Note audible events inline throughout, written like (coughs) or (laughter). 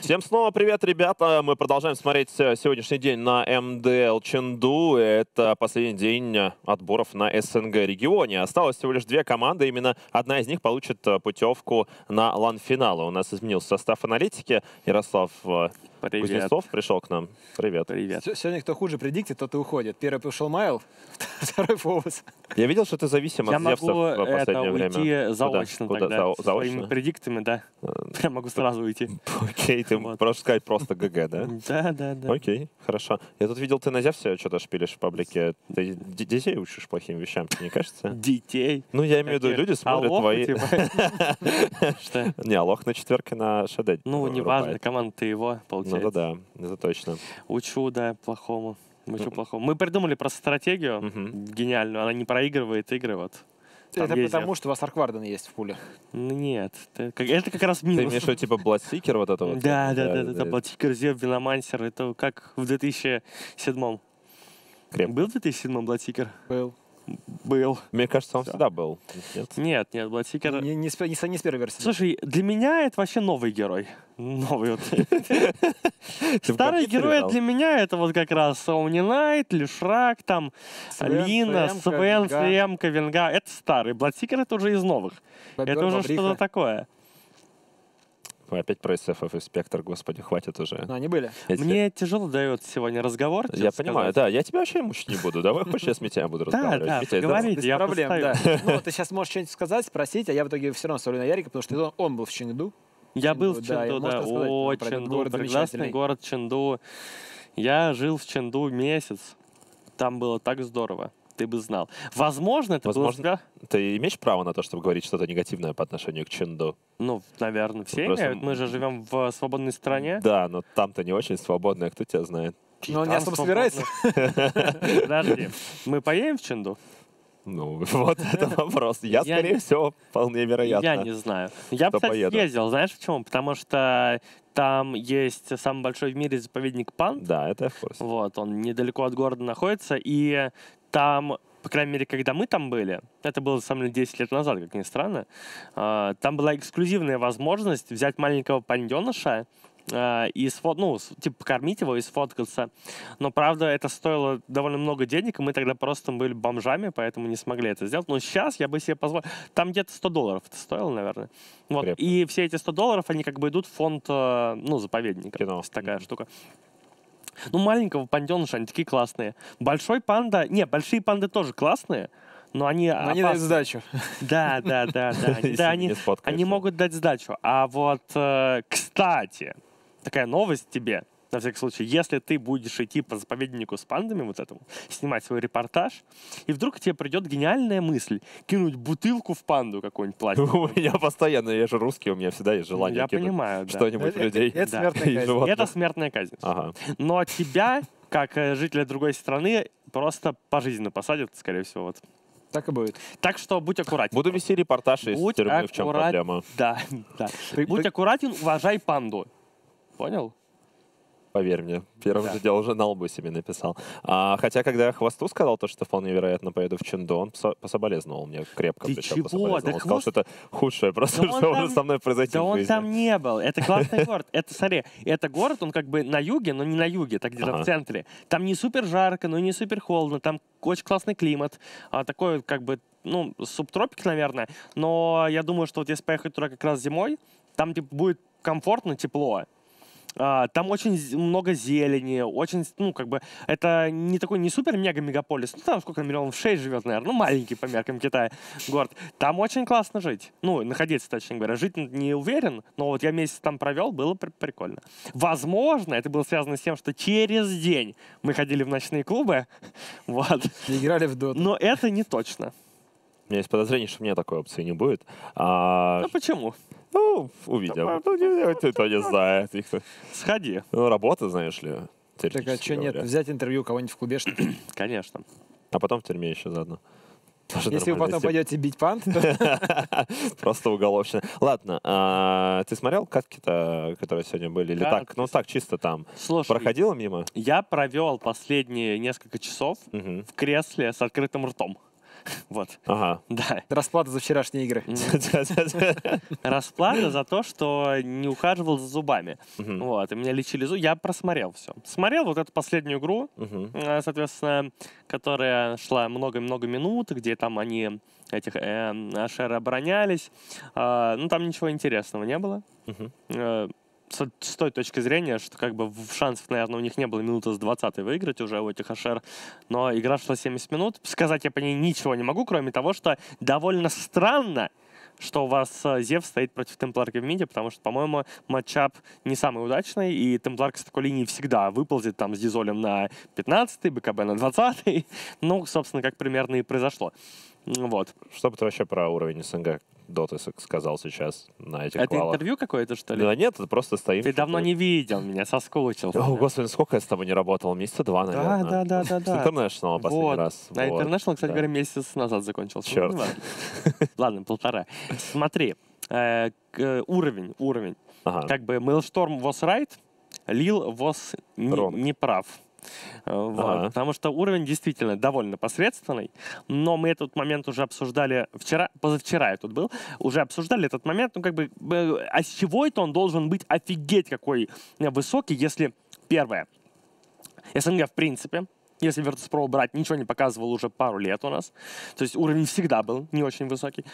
Всем снова привет, ребята. Мы продолжаем смотреть э, сегодняшний день на МДЛ Ченду. Это последний день э, отборов на СНГ регионе. Осталось всего лишь две команды. Именно одна из них получит э, путевку на лан-финал. У нас изменился состав аналитики. Ярослав Привет. Кузнецов пришел к нам. Привет. Привет. Сегодня кто хуже предиктит, тот и уходит. Первый пришел Майл, (laughs) второй Фоус. Я видел, что ты зависим я от Зевса в последнее это, время. уйти заочно Куда? тогда. Куда? За, заочно? Своими предиктами, да. (laughs) Я могу сразу уйти. (laughs) Окей, ты вот. можешь сказать просто ГГ, да? Да, да, да. Окей, хорошо. Я тут видел, ты на Зевсе что-то шпилишь в паблике. Ты детей учишь плохим вещам, тебе не кажется? Детей? Ну, я имею в виду, люди смотрят твои... Типа? Что? Не, Алох на четверке на ШД. Ну, неважно, команда-то его, Ну получается. да, да это точно. Учу, да, плохому. Учу плохому. Мы придумали просто стратегию гениальную. Она не проигрывает игры, вот. Там это ездят. потому, что у вас Arc Warden есть в пуле. Ну, нет, это как, это как раз минус. Ты имеешь в виду типа Bloodseeker вот это вот? Да, да, да, да, да, Bloodseeker, Зевс, Venomancer, это как в 2007 Крепко. Был в 2007 Bloodseeker? Был был. Мне кажется, он всегда был. Нет, нет, нет Bloodseeker... Не, не, с, не, с, не с первой версии. Слушай, для меня это вообще новый герой. Новый вот. (laughs) Старые герои для меня это вот как раз Chaos Knight, Leshrac, там, Лина, Свен, Свемка, Венга. Это старый. Bloodseeker это уже из новых. Это уже что-то такое. Мы опять про SFF и Спектр, господи, хватит уже. Ну, они были. Я Мне тяжело дает сегодня разговор. Я понимаю, да. Я тебя вообще мучить не буду. Давай хочешь, я с Митя буду разговаривать. Да, да, говорите, Без проблем, да. Ну, (laughs) ты сейчас можешь что-нибудь сказать, спросить, а я в итоге все равно ставлю на Ярика, потому что он был в Ченду. Я был в Ченду, да. О, Ченду, прекрасный город Ченду. Я жил в Ченду месяц. Там было так здорово ты бы знал. Возможно, это Возможно, было Ты имеешь право на то, чтобы говорить что-то негативное по отношению к Ченду? Ну, наверное, все Просто... имеют. Мы же живем в свободной стране. Да, но там-то не очень свободно, а кто тебя знает? Но он не особо собирается. (laughs) Подожди, мы поедем в Ченду? Ну, вот это вопрос. Я, я скорее всего, вполне вероятно. Я не знаю. Я, кстати, поеду. ездил. Знаешь почему? Потому что там есть самый большой в мире заповедник Пан. Да, это я в курсе. Вот, он недалеко от города находится. И там, по крайней мере, когда мы там были, это было, самом деле, 10 лет назад, как ни странно, а, там была эксклюзивная возможность взять маленького панденыша а, и сфот, ну, типа покормить его и сфоткаться. Но, правда, это стоило довольно много денег, и мы тогда просто были бомжами, поэтому не смогли это сделать. Но сейчас я бы себе позволил... Там где-то 100 долларов это стоило, наверное. Вот. И все эти 100 долларов, они как бы идут в фонд, э, ну, заповедника. Кино. Такая mm-hmm. штука. Ну, маленького панденыша, они такие классные. Большой панда... Не, большие панды тоже классные, но они но они дают сдачу. Да, да, да, да. да они, они могут дать сдачу. А вот, э, кстати, такая новость тебе на всякий случай, если ты будешь идти по заповеднику с пандами вот этому, снимать свой репортаж, и вдруг тебе придет гениальная мысль кинуть бутылку в панду какую-нибудь пластиковую. (laughs) У меня постоянно, я же русский, у меня всегда есть желание Я понимаю, да. что-нибудь в людей. Это смертная казнь. Это смертная казнь. Но тебя, как э, жителя другой страны, просто пожизненно посадят, скорее всего, вот. Так и будет. Так что будь аккуратен. Буду вести репортаж из будь тюрьмы, в чем проблема. Да, да. Будь аккуратен, уважай панду. Понял? Поверь мне, первым да. же делом уже на лбу себе написал. А, хотя, когда я Хвосту сказал, то, что вполне вероятно поеду в Ченду, он пособолезновал мне крепко. Ты чего? Да он хвост... сказал, что это худшее просто, да что там... может со мной произойти Да он там не был. Это классный город. Это, смотри, это город, он как бы на юге, но не на юге, так где-то ага. в центре. Там не супер жарко, но не супер холодно, там очень классный климат. А такой как бы ну, субтропик, наверное, но я думаю, что вот если поехать туда как раз зимой, там типа, будет комфортно, тепло. А, там очень много зелени, очень, ну, как бы, это не такой, не супер-мега-мегаполис, ну, там сколько миллионов, 6 живет, наверное, ну, маленький по меркам Китая город. Там очень классно жить, ну, находиться, точнее говоря. Жить не уверен, но вот я месяц там провел, было при- прикольно. Возможно, это было связано с тем, что через день мы ходили в ночные клубы, (laughs) вот. И играли в доту. Но это не точно. У меня есть подозрение, что у меня такой опции не будет. А... Ну почему? Ну, увидим. Ну, никто не знает. Сходи. Ну, работа, знаешь ли. Так а что нет? Взять интервью кого-нибудь в клубе, что (clears throat) Конечно. А потом в тюрьме еще заодно. Тоже Если вы потом пойдете бить пант, (laughs) Просто уголовщина. Ладно, а, ты смотрел катки-то, которые сегодня были? Или так? Ну так, чисто там. Слушай, Проходила мимо? Я провел последние несколько часов в кресле с открытым ртом. (laughs) Вот, Ага. да. Расплата за вчерашние игры. (laughs) Расплата за то, что не ухаживал за зубами. Вот, и меня лечили зубы. Я просмотрел все. Смотрел вот эту последнюю игру, э, соответственно, которая шла много-много минут, где там они этих э, Ашер оборонялись. А, ну, там ничего интересного не было. Э, с, с той точки зрения, что как бы шансов, наверное, у них не было минуты с 20 выиграть уже у этих Ашер, но игра шла 70 минут. Сказать я по ней ничего не могу, кроме того, что довольно странно, что у вас э, Зев стоит против Темпларки в миде, потому что, по-моему, матчап не самый удачный, и Темпларка с такой линии всегда выползет там с Дизолем на 15 БКБ на 20 (laughs) Ну, собственно, как примерно и произошло. Вот. Что бы ты вообще про уровень СНГ Доты с- сказал сейчас на этих Это квалах? интервью какое-то, что ли? Да нет, это просто стоим. Ты давно не видел меня, соскучился. О, господи, сколько я с тобой не работал? Месяца два, Да, наверное. да, да, да, С да. International последний Вот. раз. На Вот. International, кстати да. говоря, месяц назад закончился. Ну, ладно. Ладно, полтора. Смотри, э, к- э, уровень, уровень. Ага. Как бы Mailstorm was right, Lil was не прав. Вот. Ага. Потому что уровень действительно довольно посредственный, но мы этот момент уже обсуждали вчера, позавчера я тут был, уже обсуждали этот момент, ну как бы, а с чего это он должен быть офигеть какой высокий, если, первое, СНГ в принципе, если Virtus.pro брать, ничего не показывал уже пару лет у нас. То есть уровень всегда был не очень высокий.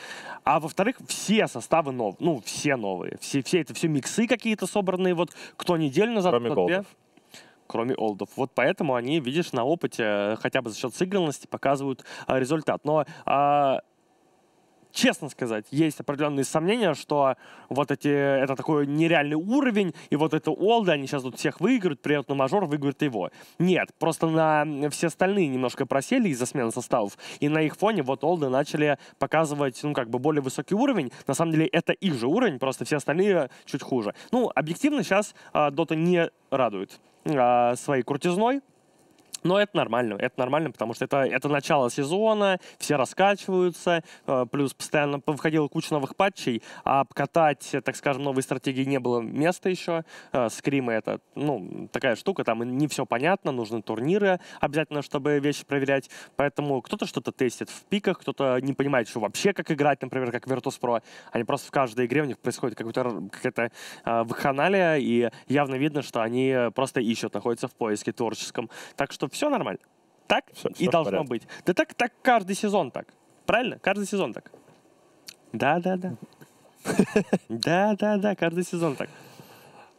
А во-вторых, все составы новые. Ну, все новые. Все, все это все миксы какие-то собранные. Вот кто неделю назад... Кроме кто две. Кроме олдов. Вот поэтому они, видишь, на опыте, э, хотя бы за счет сыгранности, показывают а, результат. Но а, честно сказать, есть определенные сомнения, что вот эти, это такой нереальный уровень, и вот это Олды, они сейчас тут всех выиграют, приедут на мажор, выиграют его. Нет, просто на все остальные немножко просели из-за смены составов, и на их фоне вот Олды начали показывать, ну, как бы более высокий уровень. На самом деле это их же уровень, просто все остальные чуть хуже. Ну, объективно сейчас Дота не радует своей крутизной, но это нормально, это нормально, потому что это, это начало сезона, все раскачиваются, э, плюс постоянно выходила куча новых патчей, а обкатать, так скажем, новые стратегии не было места еще. Э, Скримы — это, ну, такая штука, там не все понятно, нужны турниры обязательно, чтобы вещи проверять, поэтому кто-то что-то тестит в пиках, кто-то не понимает, что вообще как играть, например, как Virtus.pro, они просто в каждой игре у них происходит какая-то э, вакханалия, и явно видно, что они просто ищут, находятся в поиске творческом. Так что все нормально. Так Всё- и всё в должно порядке. быть. Да так, так каждый сезон так. Правильно? Каждый сезон так. Да, да, да. (laughs) Да, да, да, каждый сезон так.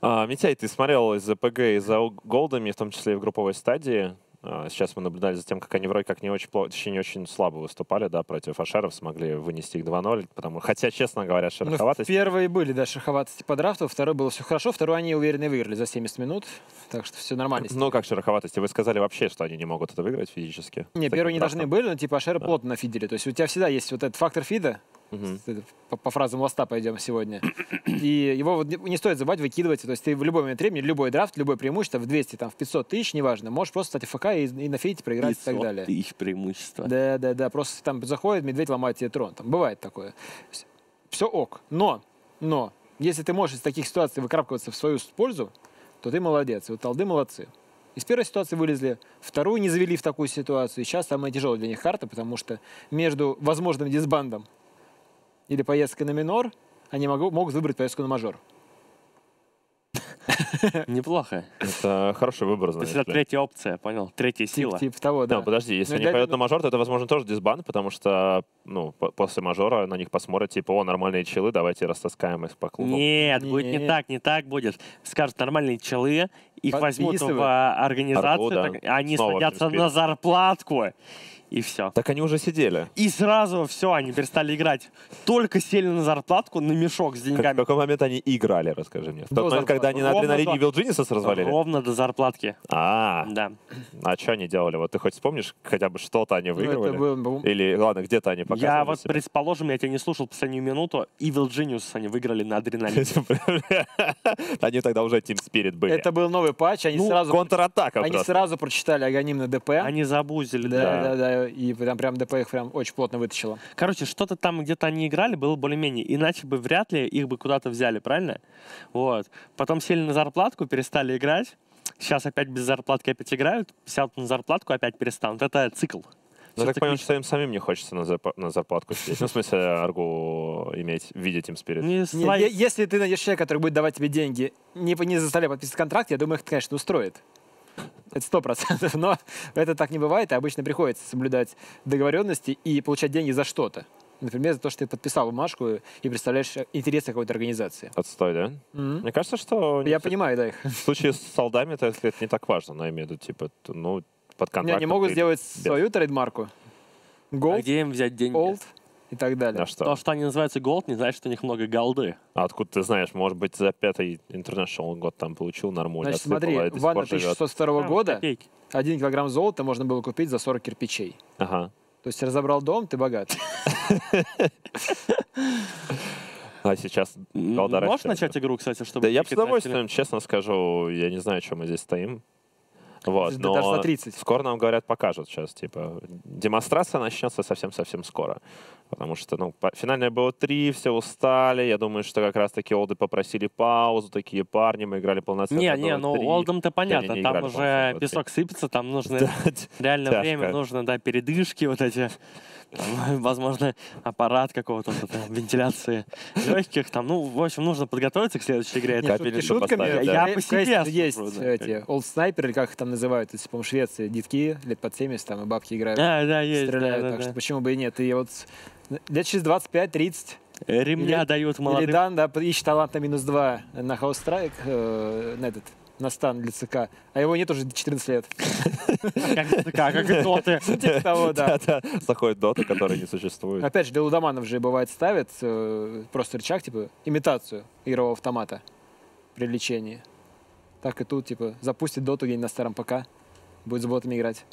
А, Митяй, ты смотрел из-за ПГ и за голдами, в том числе и в групповой стадии. А, Сейчас мы наблюдали за тем, как они вроде как не очень, плохо, не очень слабо выступали, да, против Ашеров, смогли вынести их 2-0, потому хотя, честно говоря, Ну, шероховатость. первые были, да, шероховатости по драфту, второй было все хорошо, второй они уверенно выиграли за 70 минут, так что все нормально. Ну, как шероховатости? Вы сказали вообще, что они не могут это выиграть физически? Не, первые не должны были, но типа Ашеры плотно нафидели. То есть у тебя всегда есть вот этот фактор фида, Это по, по фразам ласта пойдем сегодня. (clears throat) И его вот не, стоит забывать, выкидывать. То есть ты в любой момент времени, любой драфт, любое преимущество в 200, там, в 500 тысяч, неважно, можешь просто, кстати, ФК и, и на фите проиграть и так 500 далее. тысяч преимущества. Да, да, да. Просто там заходит, медведь ломает тебе трон. Там бывает такое. Все ок. Но, но, если ты можешь из таких ситуаций выкарабкиваться в свою пользу, то ты молодец. И вот Талды молодцы. Из первой ситуации вылезли, вторую не завели в такую ситуацию. И сейчас самая тяжелая для них карта, потому что между возможным дисбандом или поездкой на минор они могу, могут выбрать поездку на мажор. Неплохо. Это хороший выбор, То есть знаешь это третья опция, понял? Третья Тип, сила. типа того, да. Да, подожди, если Ну, они для- пойдут на мажор, то это, возможно, тоже дисбан, потому что, ну, по- после мажора на них посмотрят, типа, о, нормальные челы, давайте растаскаем их по клубу. Нет, будет не Не. так, не так будет. Скажут нормальные челы, их возьмут в организацию, Арбу, да. так- они Снова садятся на зарплатку, и все. Так они уже сидели. И сразу все, они перестали играть. Только сели на зарплатку, на мешок с Как- в деньгами. какой момент они играли, расскажи мне. В До тот момент, когда они на адреналине Ровно Вилджинисас развалили? Ровно до зарплатки. А, Да. а что они делали? Вот ты хоть вспомнишь, хотя бы что-то они Ну, это выигрывали? был, был- Или, ладно, где-то они показывали Я вот, себя? предположим, я тебя не слушал последнюю минуту, Evil Genius они выиграли на адреналине. (laughs) Они тогда уже Team Spirit были. это был новый патч, они Ну, сразу контратака Они сразу прочитали Аганим на ДП. Они забузили, да, да. да, и прям, прям ДП их прям очень плотно вытащило. Короче, что-то там где-то они играли, было более-менее. Иначе бы вряд ли их бы куда-то взяли, правильно? Вот. Потом сели на зарплатку, перестали играть. Сейчас опять без зарплатки опять играют, сядут на зарплатку, опять перестанут. Это цикл. Ну, так понял, что им самим не хочется на, зарпа- на зарплатку сидеть. Ну, в смысле, аргу иметь, видеть им спирит. Не Не, если ты найдешь человека, который будет давать тебе деньги, не, не заставляя подписывать контракт, я думаю, их, конечно, устроит. Это сто процентов. Но это так не бывает, и обычно приходится соблюдать договоренности и получать деньги за что-то. Например, за то, что ты подписал бумажку и представляешь интересы какой-то организации. Отстой, да? Мгм. Мне кажется, что Я в понимаю, да, их. случае с солдами это, это не так важно, но я имею в виду, типа, ну, под Не, контрактом. они могут сделать без. свою трейдмарку. А Gold, где им взять деньги? old и так далее. А что? То, что они называются Gold, не значит, что у них много голды. А откуда ты знаешь, может быть, за пятый International год там получил нормально, Значит, смотри, ванна 1602 Прям года, копейки. один килограмм золота можно было купить за 40 кирпичей. Ага. То есть разобрал дом, ты богат. (laughs) А сейчас голда Можешь начать игру, кстати, чтобы... Да я бы с удовольствием, честно скажу, я не знаю, чем мы здесь стоим. Вот, Да даже за но 30. скоро нам говорят, покажут сейчас, типа, демонстрация начнется совсем-совсем скоро. Потому что, ну, финальное было три, все устали, я думаю, что как раз-таки олды попросили паузу, такие парни, мы играли полноценно. Не, не, ну Олдом-то понятно, не там играли, уже песок сыпется, там нужно (laughs) Да, реально время, нужно, да, передышки вот эти, там, (laughs) возможно, аппарат какого-то, вентиляции легких, там, ну, в общем, нужно подготовиться к следующей игре. Нет, шутки шутками. да. Я по себе есть эти олд снайперы, или как их там называют, это, по-моему, Швеции, детки лет под 70, там и бабки играют, Да, да, есть, стреляют, да, так да. что почему бы и нет. И вот лет через 25-30 Ремня Или- дают или молодым. Дан, да, ищет талант на минус 2 на Strike, э, на этот, на стан для ЦК, а его нет уже 14 лет. Как, как, как и доты. (laughs) Типа того, да. Заходит дота, которая не существует. Опять же, для лудоманов же бывает ставят э, просто рычаг, типа, имитацию игрового автомата при лечении. Так и тут, типа, запустит доту где-нибудь на старом ПК, будет с ботами играть.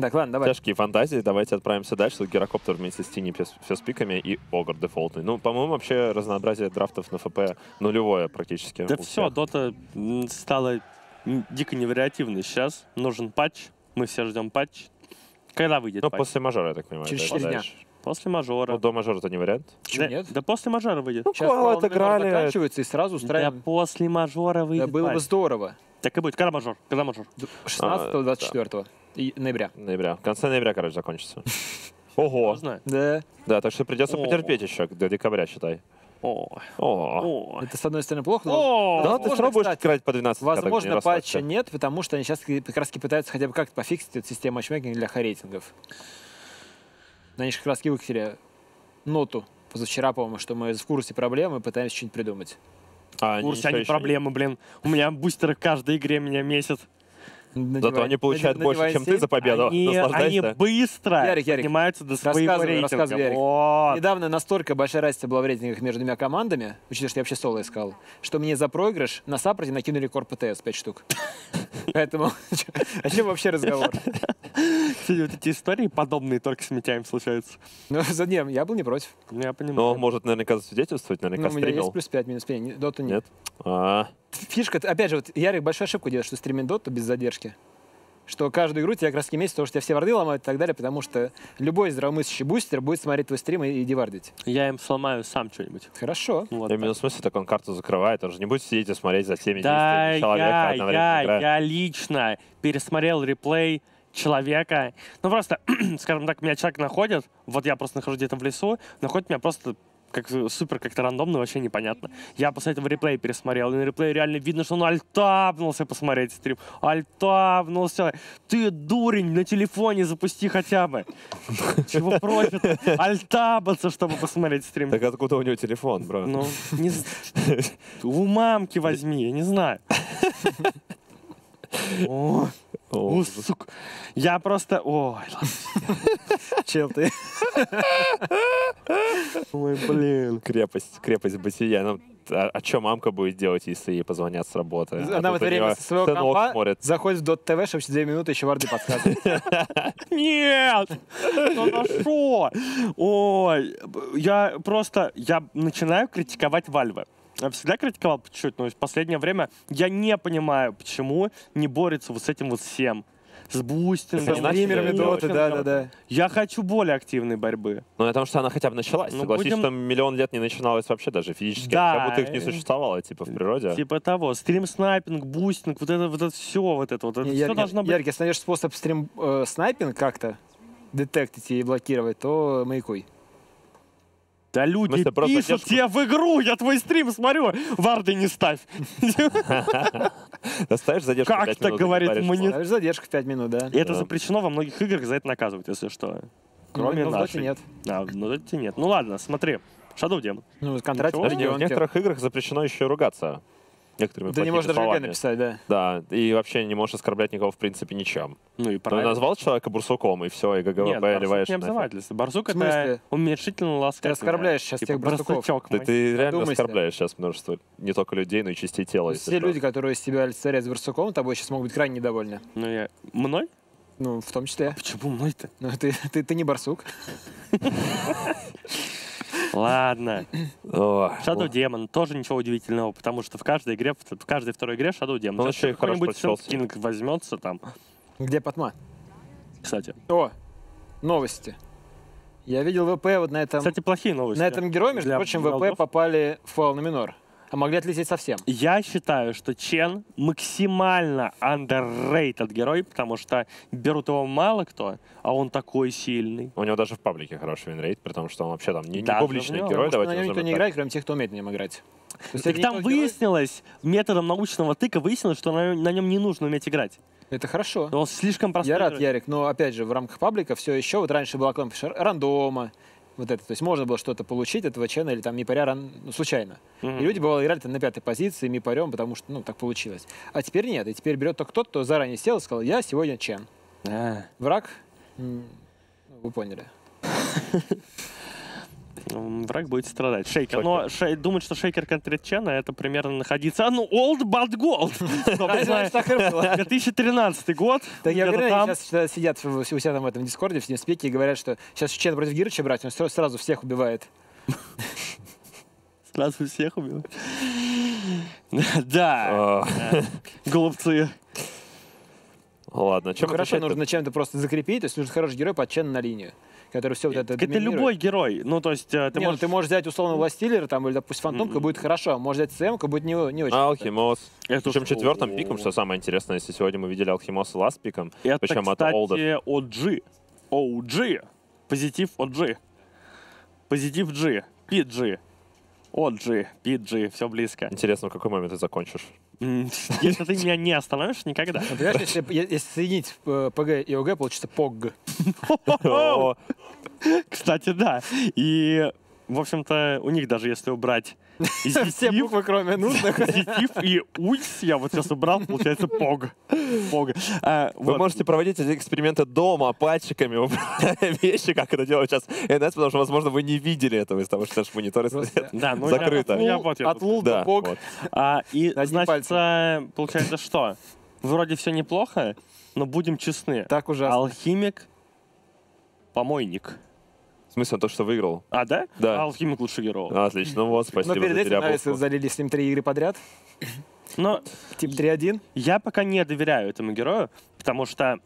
Так, ладно, давай. Тяжкие фантазии, давайте отправимся дальше. Гирокоптер вместе с Tiny пиками и Огр дефолтный. Ну, по-моему, вообще разнообразие драфтов на ФП нулевое практически. Да все, дота стала дико невариативной сейчас. Нужен патч. Мы все ждем патч. Когда выйдет Ну, патч? после мажора, я так понимаю. Через да, четыре дня. дальше. После мажора. Ну, до мажора это не вариант. Да, нет? да после мажора выйдет. Ну, Сейчас отыграли. набор заканчивается и сразу Да устраиваем. после мажора Да, выйдет было бы здорово. Так и будет. Когда мажор? Когда мажор? 16-24 и- ноября. Ноября. В конце ноября, короче, закончится. (laughs) Ого. Знаю. Да. Да, так что придется потерпеть еще до декабря, считай. О, О. Это, с одной стороны, плохо, но о. Да, ты все равно будешь играть по 12 каток, не Возможно, патча нет, потому что они сейчас как раз пытаются хотя бы как-то пофиксить эту систему матчмейкинга для хай-рейтингов. Но Они же как раз выкатили ноту позавчера, по-моему, что мы в курсе проблемы, пытаемся что-нибудь придумать. А, курсе они еще- проблемы, блин. У меня бустеры в каждой игре меня месяц. Зато они получают Надевай больше, чем ты инстинкт. за победу. Они, они быстро Ярик, Ярик, поднимаются до своего рассказывай, рейтинга. рассказывай, Ярик. Вот. Недавно настолько большая разница была в рейтингах между двумя командами, учитывая, что я вообще соло искал, что мне за проигрыш на саппорте накинули кор ПТС 5 штук. (laughs) Поэтому о чем вообще разговор? (laughs) Вот эти истории подобные только с Митяем случаются. Ну, за днем я был не против. Ну, Я Ну, понимаю. он может наверняка засвидетельствовать, Ну, наверняка у меня есть плюс 5, минус 5, доту нет. Нет? Фишка, опять же, вот Ярик большую ошибку делает, что стримит доту без задержки. Что каждую игру тебе как раз месяц, потому что тебя все варды ломают и так далее, потому что любой здравомыслящий бустер будет смотреть твой стрим и, и девардить. Я им сломаю сам что-нибудь. Хорошо. Вот именно так. в смысле, так он карту закрывает, он же не будет сидеть и смотреть за всеми Да, человека я, я, играя. я лично пересмотрел реплей человека. Ну, просто, (clears throat) скажем так, меня человек находит, вот я просто нахожусь где-то в лесу, находит меня просто как супер как-то рандомно, вообще непонятно. Я после этого реплей пересмотрел, и на реплее реально видно, что он альтабнулся посмотреть стрим. Альтабнулся. Ты, дурень, на телефоне запусти хотя бы. Чего просит? Альтабаться, чтобы посмотреть стрим. Так откуда у него телефон, бро? Ну, не у мамки возьми, я не знаю. (laughs) О, О, сука. Я просто... Ой, ладно. (laughs) Чел ты. Ой, блин. крепость, крепость бытия. Ну, а, а что мамка будет делать, если ей позвонят с работы? А Она в тут это время со своего компа смотрит. заходит в Dot TV, чтобы через 2 минуты еще варды подсказывать. (laughs) Нет! Ну что? Ой, я просто... Я начинаю критиковать Valve. Я всегда критиковал по чуть-чуть, но в последнее время я не понимаю, почему не борется вот с этим вот всем. С бустингом. Начали Стримерами доты, да-да-да. Я хочу более активной борьбы. Ну, потому что она хотя бы началась. Ну, Согласись, будем- что миллион лет не начиналась вообще даже физически. Да, Как будто их не существовало, типа, в природе. Типа того, stream sniping, boosting, вот это вот это все, вот это вот, это Не, все Ярик, должно быть. Ярик, если найдешь способ стрим э, снайпинг как-то, детектить и блокировать, то маякуй. Да люди смысле, просто пишут тебе в игру, я твой стрим смотрю. Варды не ставь. (laughs) Доставишь задержку Как так говорит мне? Ставишь задержку в 5 минут, да. Это Да. запрещено во многих играх, за это наказывают, если что. Кроме ну, в Доте нашей. нет. А, ну это нет. Ну ладно, смотри. Shadow Demon. Ну, контракт Ничего Подожди, в некоторых играх запрещено еще ругаться. Некоторыми Ты не можешь даже ГГ словами. написать, да. Да, и вообще не можешь оскорблять никого в принципе ничем. Ну и Ну, правильно. назвал человека бурсуком, и все, и ГГВП Нет, барсук ливаешь не обзывательство. Барсук В смысле? это уменьшительно ласкательное. Ты оскорбляешь сейчас Типа тех барсуков. Да ты реально Задумайся. оскорбляешь сейчас множество не только людей, но и частей тела. если Все что. люди, которые из тебя олицетворяют с барсуком, тобой сейчас могут быть крайне недовольны. Ну я... Мной? Ну, в том числе. Почему мной-то? Ну, ты, ты, ты не барсук. (laughs) Ладно. Shadow Demon тоже ничего удивительного, потому что в каждой игре, в каждой второй игре Shadow Demon. Он Сейчас еще какой-нибудь. Кинг возьмется там. Где ПОТМа? Кстати. О, новости. Я видел ВП вот на этом... Кстати, плохие новости. на этом герое, между прочим, ВП попали в файнал на минор. А могли отлететь совсем. Я считаю, что Чен максимально underrated герой, потому что берут его мало кто, а он такой сильный. У него даже в паблике хороший винрейт, при том, что он вообще там не, не Даже публичный нем. герой. Потому что на давайте нем никто не так. играет, кроме тех, кто умеет на нем играть. То Так не там тот герой- выяснилось, методом научного тыка выяснилось, что на, на нем не нужно уметь играть. Это хорошо. Он слишком простой. Я рад. Ярик, но опять же, в рамках паблика все еще, вот раньше была ш- рандома, вот это, то есть можно было что-то получить этого чена или там мипаря ран, ну, случайно. Мгм. И люди, бывало, играли там на пятой позиции мипарем, потому что, ну, так получилось. А теперь нет, и теперь берет только тот, кто заранее сел и сказал, я сегодня чен. А, Враг, ну, вы поняли. (laughs) враг будет страдать. Шейкер. Но шей- думать, что шейкер контрит Чена, это примерно находиться... А, ну, old but gold. (laughs) Чтоб ты знаешь. Так и было. 2013 год. Так я уверен, сейчас сидят у себя там в этом дискорде, в спеке и говорят, что сейчас Чен против Гирыча брать, он сра- сразу всех убивает. (laughs) Сразу всех убил. (laughs) Да, голубцы. Ладно, Ну, чем хорошо, нужно чем-то просто закрепить, то есть нужен хороший герой под Чен на линию, который все вот это Так Это доминирует. любой герой. Ну, то есть, э, ты Не, ну можешь... ты можешь взять условно Властилера там, или, допустим, Фантомка, Мгм. будет хорошо, а можешь взять СМ, будет не, не очень. Алхимос. Это Причем что? четвертым пиком, что самое интересное, если сегодня мы видели Алхимоса ласт пиком, Это, причем это олдов. кстати, OG. OG. Позитив OG. Позитив G. PG. OG. PG. Все близко. Интересно, в какой момент ты закончишь? (laughs) Если ты меня не остановишь, никогда. Ну, понимаешь, если, если соединить э, ПГ и ОГ, получится ПОГ. Кстати, да. И, в общем-то, у них даже если убрать Все буквы, кроме нужных. зетив и ульс, я вот сейчас убрал, получается пог. Пог. А, Вы вот. можете проводить эти эксперименты дома, пальчиками, (laughs) вещи, как это делают сейчас НС, потому что, возможно, вы не видели этого из того, что наш монитор Просто Да, ну закрыто. Я, я От лул Да, до ПОГ. вот. А, и, Одним значит, а, получается что? Вроде все неплохо, но будем честны. Так ужасно. Алхимик — помойник. В смысле, он то, что выиграл? А, да? Да. Алхимик лучше герой. Отлично, ну вот, спасибо Но перед этим нравится, переобувку. залили с ним три игры подряд. Но Тип 3-1. я пока не доверяю этому герою, потому что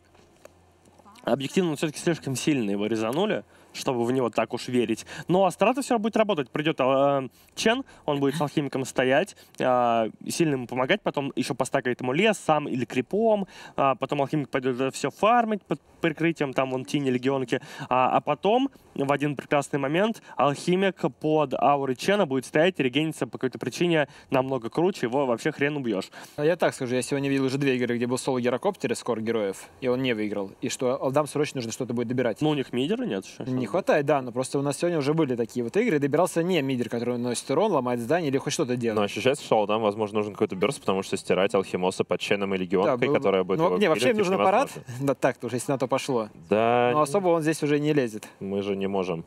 объективно он все-таки слишком сильно его резанули, чтобы в него так уж верить. Но Астрата все равно будет работать. Придет э, Чен, он будет с алхимиком стоять, э, сильно ему помогать, потом еще постакает ему лес сам или крипом, а потом алхимик пойдет все фармить под прикрытием там вон тени легионки, а, а потом в один прекрасный момент алхимик под аурой Чена будет стоять и регениться по какой-то причине намного круче, его вообще хрен убьешь. А я так скажу, я сегодня видел уже две игры, где был соло Герокоптер и скор героев, и он не выиграл. И что Алдам срочно нужно что-то будет добирать. Ну, у них мидера нет еще. Не хватает, да, но просто у нас сегодня уже были такие вот игры, добирался не мидер, который наносит урон, ломает здание или хоть что-то Но делает. ощущается, что Алдам, возможно, нужен какой-то берст, потому что стирать Алхимоса под Ченом и Да, Легионкой, был- которая будет ну, не, вообще им нужен аппарат, да так-то уже, если на то пошло. Да, Но особо он здесь уже не лезет. мы же не можем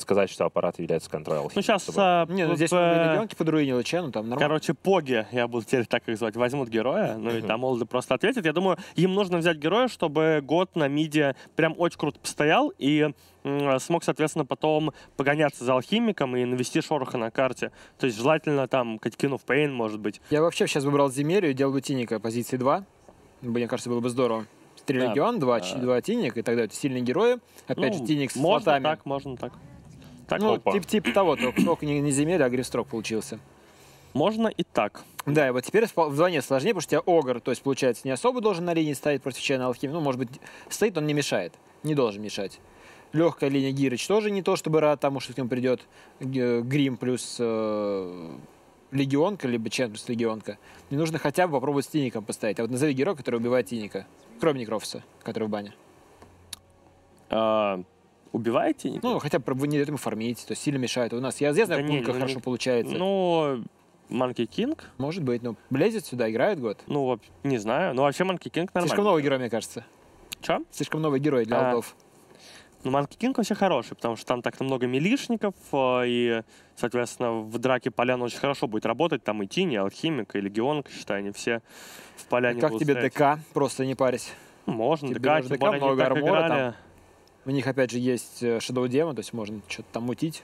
сказать, что аппарат является контролем. Ну, сейчас... Не, ну здесь легионки подруинил Чену, там нормально. Короче, поги, я буду теперь так их звать, возьмут героя, ну и там Олды просто ответит. Я думаю, им нужно взять героя, чтобы год на миде прям очень круто постоял и м, смог, соответственно, потом погоняться за алхимиком и навести шороха на карте. То есть желательно там Катькинув Пейн, может быть. Я вообще сейчас выбрал Земелью и делал бы Тиника позиции 2. Мне кажется, было бы здорово. Три Да, легион, два, да. ч- два Тиник, и тогда это сильные герои. Опять Ну, же, Тиник с можно флотами. так, можно так. Так, Ну, Опа. тип, типа того, только, только не, не Земель, а Гринстрок получился. Можно и так. Да, и вот теперь вдвойне сложнее, потому что у тебя Огр, то есть, получается, не особо должен на линии стоять против Чайна Алхим. Ну, может быть, стоит, он не мешает. Не должен мешать. Легкая линия Гирыч тоже не то, чтобы рад тому, что к нему придет Грим плюс э, Легионка, либо Чен плюс Легионка. Мне нужно хотя бы попробовать с Тинькером поставить. А вот назови героя, который убивает Тинкера. Кроме Некрофса, который в бане. А, убиваете? Ну, хотя бы не дает ему фармить, то есть сильно мешает. У нас, я, я знаю, Да не, ну, хорошо не- получается. Ну, Манки Кинг? Может быть, но лезет сюда, играет год. Ну, не знаю. Ну, вообще Манки Кинг нормально. Слишком новый герой, мне кажется. Чё? Слишком новый герой для А. Олдов. Ну, Манки Кинг вообще хороший, потому что там так-то много милишников, э, и, соответственно, в драке Поляна очень хорошо будет работать. Там и Тини, и Алхимик, и Легионка, считай, они все в Поляне Как будут тебе стоять. ДК? Просто не парься. Ну, Можно, Тебе ДК, ДК, они много так армора играли. У них, опять же, есть э, Shadow Demon, то есть можно что-то там мутить.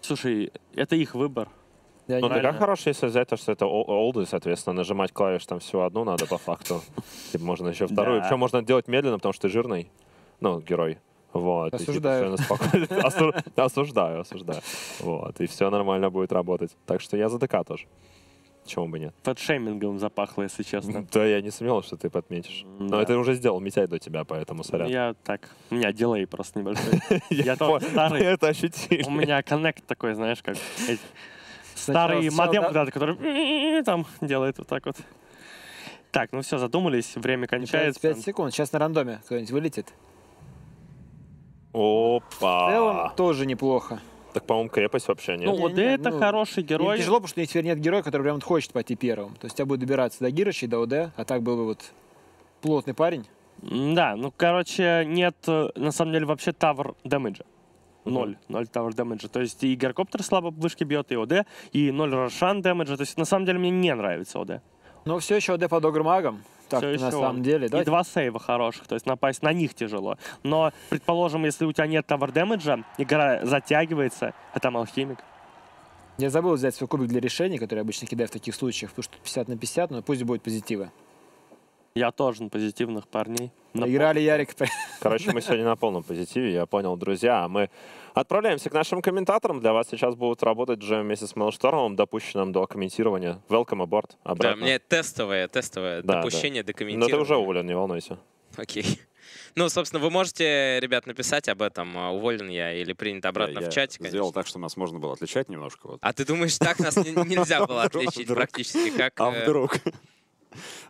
Слушай, это их выбор. Я Ну, как хорошо, если взять то, что это ол- олды, соответственно, нажимать клавиш там всего одну надо по факту. (laughs) Типа можно еще вторую. Причем можно делать медленно, потому что ты жирный. Ну, герой. Вот. и, типа, Осуждаю. (laughs) Осуждаю, осуждаю. Вот. И все нормально будет работать. Так что я за ДК тоже. Почему бы нет? Фэтшеймингом запахло, если честно. (laughs) Да, я не сомневался, что ты подметишь. Но это уже сделал Митяй до тебя, поэтому сорян. Я так, у меня дилей просто небольшой. (laughs) Я тоже старый. (laughs) Это ощутили. У меня коннект такой, знаешь, как старый модем который там делает вот так вот. Так, ну все, задумались, время кончается. пять секунд. Сейчас на рандоме кто-нибудь вылетит. В целом, Опа. тоже неплохо. Так, по-моему, крепость вообще нет. Ну, Не-не-не, ОД это ну, хороший Им герой. тяжело, потому что у них теперь нет героя, который прям вот хочет пойти первым. То есть тебя будет добираться до Гирыча и до ОД, а так был бы вот плотный парень. Да, ну, короче, нет, э, на самом деле, вообще тавр дэмэджа. Ноль, ноль тавр дэмэджа. То есть и Геркоптер слабо по вышке бьет, и ОД, и ноль Рошан дэмэджа. То есть, на самом деле, мне не нравится ОД. Но все еще ОД под Огрмагом. Так, на самом он. деле. И Давайте два сейва хороших, то есть напасть на них тяжело. Но, предположим, если у тебя нет тавр дэмэджа, игра затягивается, а там алхимик. Я забыл взять свой кубик для решений, который я обычно кидаю в таких случаях, потому что 50 на 50, но пусть будет позитивы. Я тоже на позитивных парней. Играли Ярик. Короче, мы сегодня на полном позитиве, я понял, друзья. Мы отправляемся к нашим комментаторам. Для вас сейчас будут работать уже вместе с Мейлштормом, допущенным до комментирования. Welcome aboard. Да, Обратно. мне тестовое, тестовое Да, допущение до Но комментирования. ты уже уволен, не волнуйся. Окей. Ну, собственно, вы можете, ребят, написать об этом, а, уволен я или принят обратно Я в чате, Сделал конечно. так, что нас можно было отличать немножко. Вот. А ты думаешь, так нас не- нельзя было (laughs) отличить практически, как... А э, вдруг?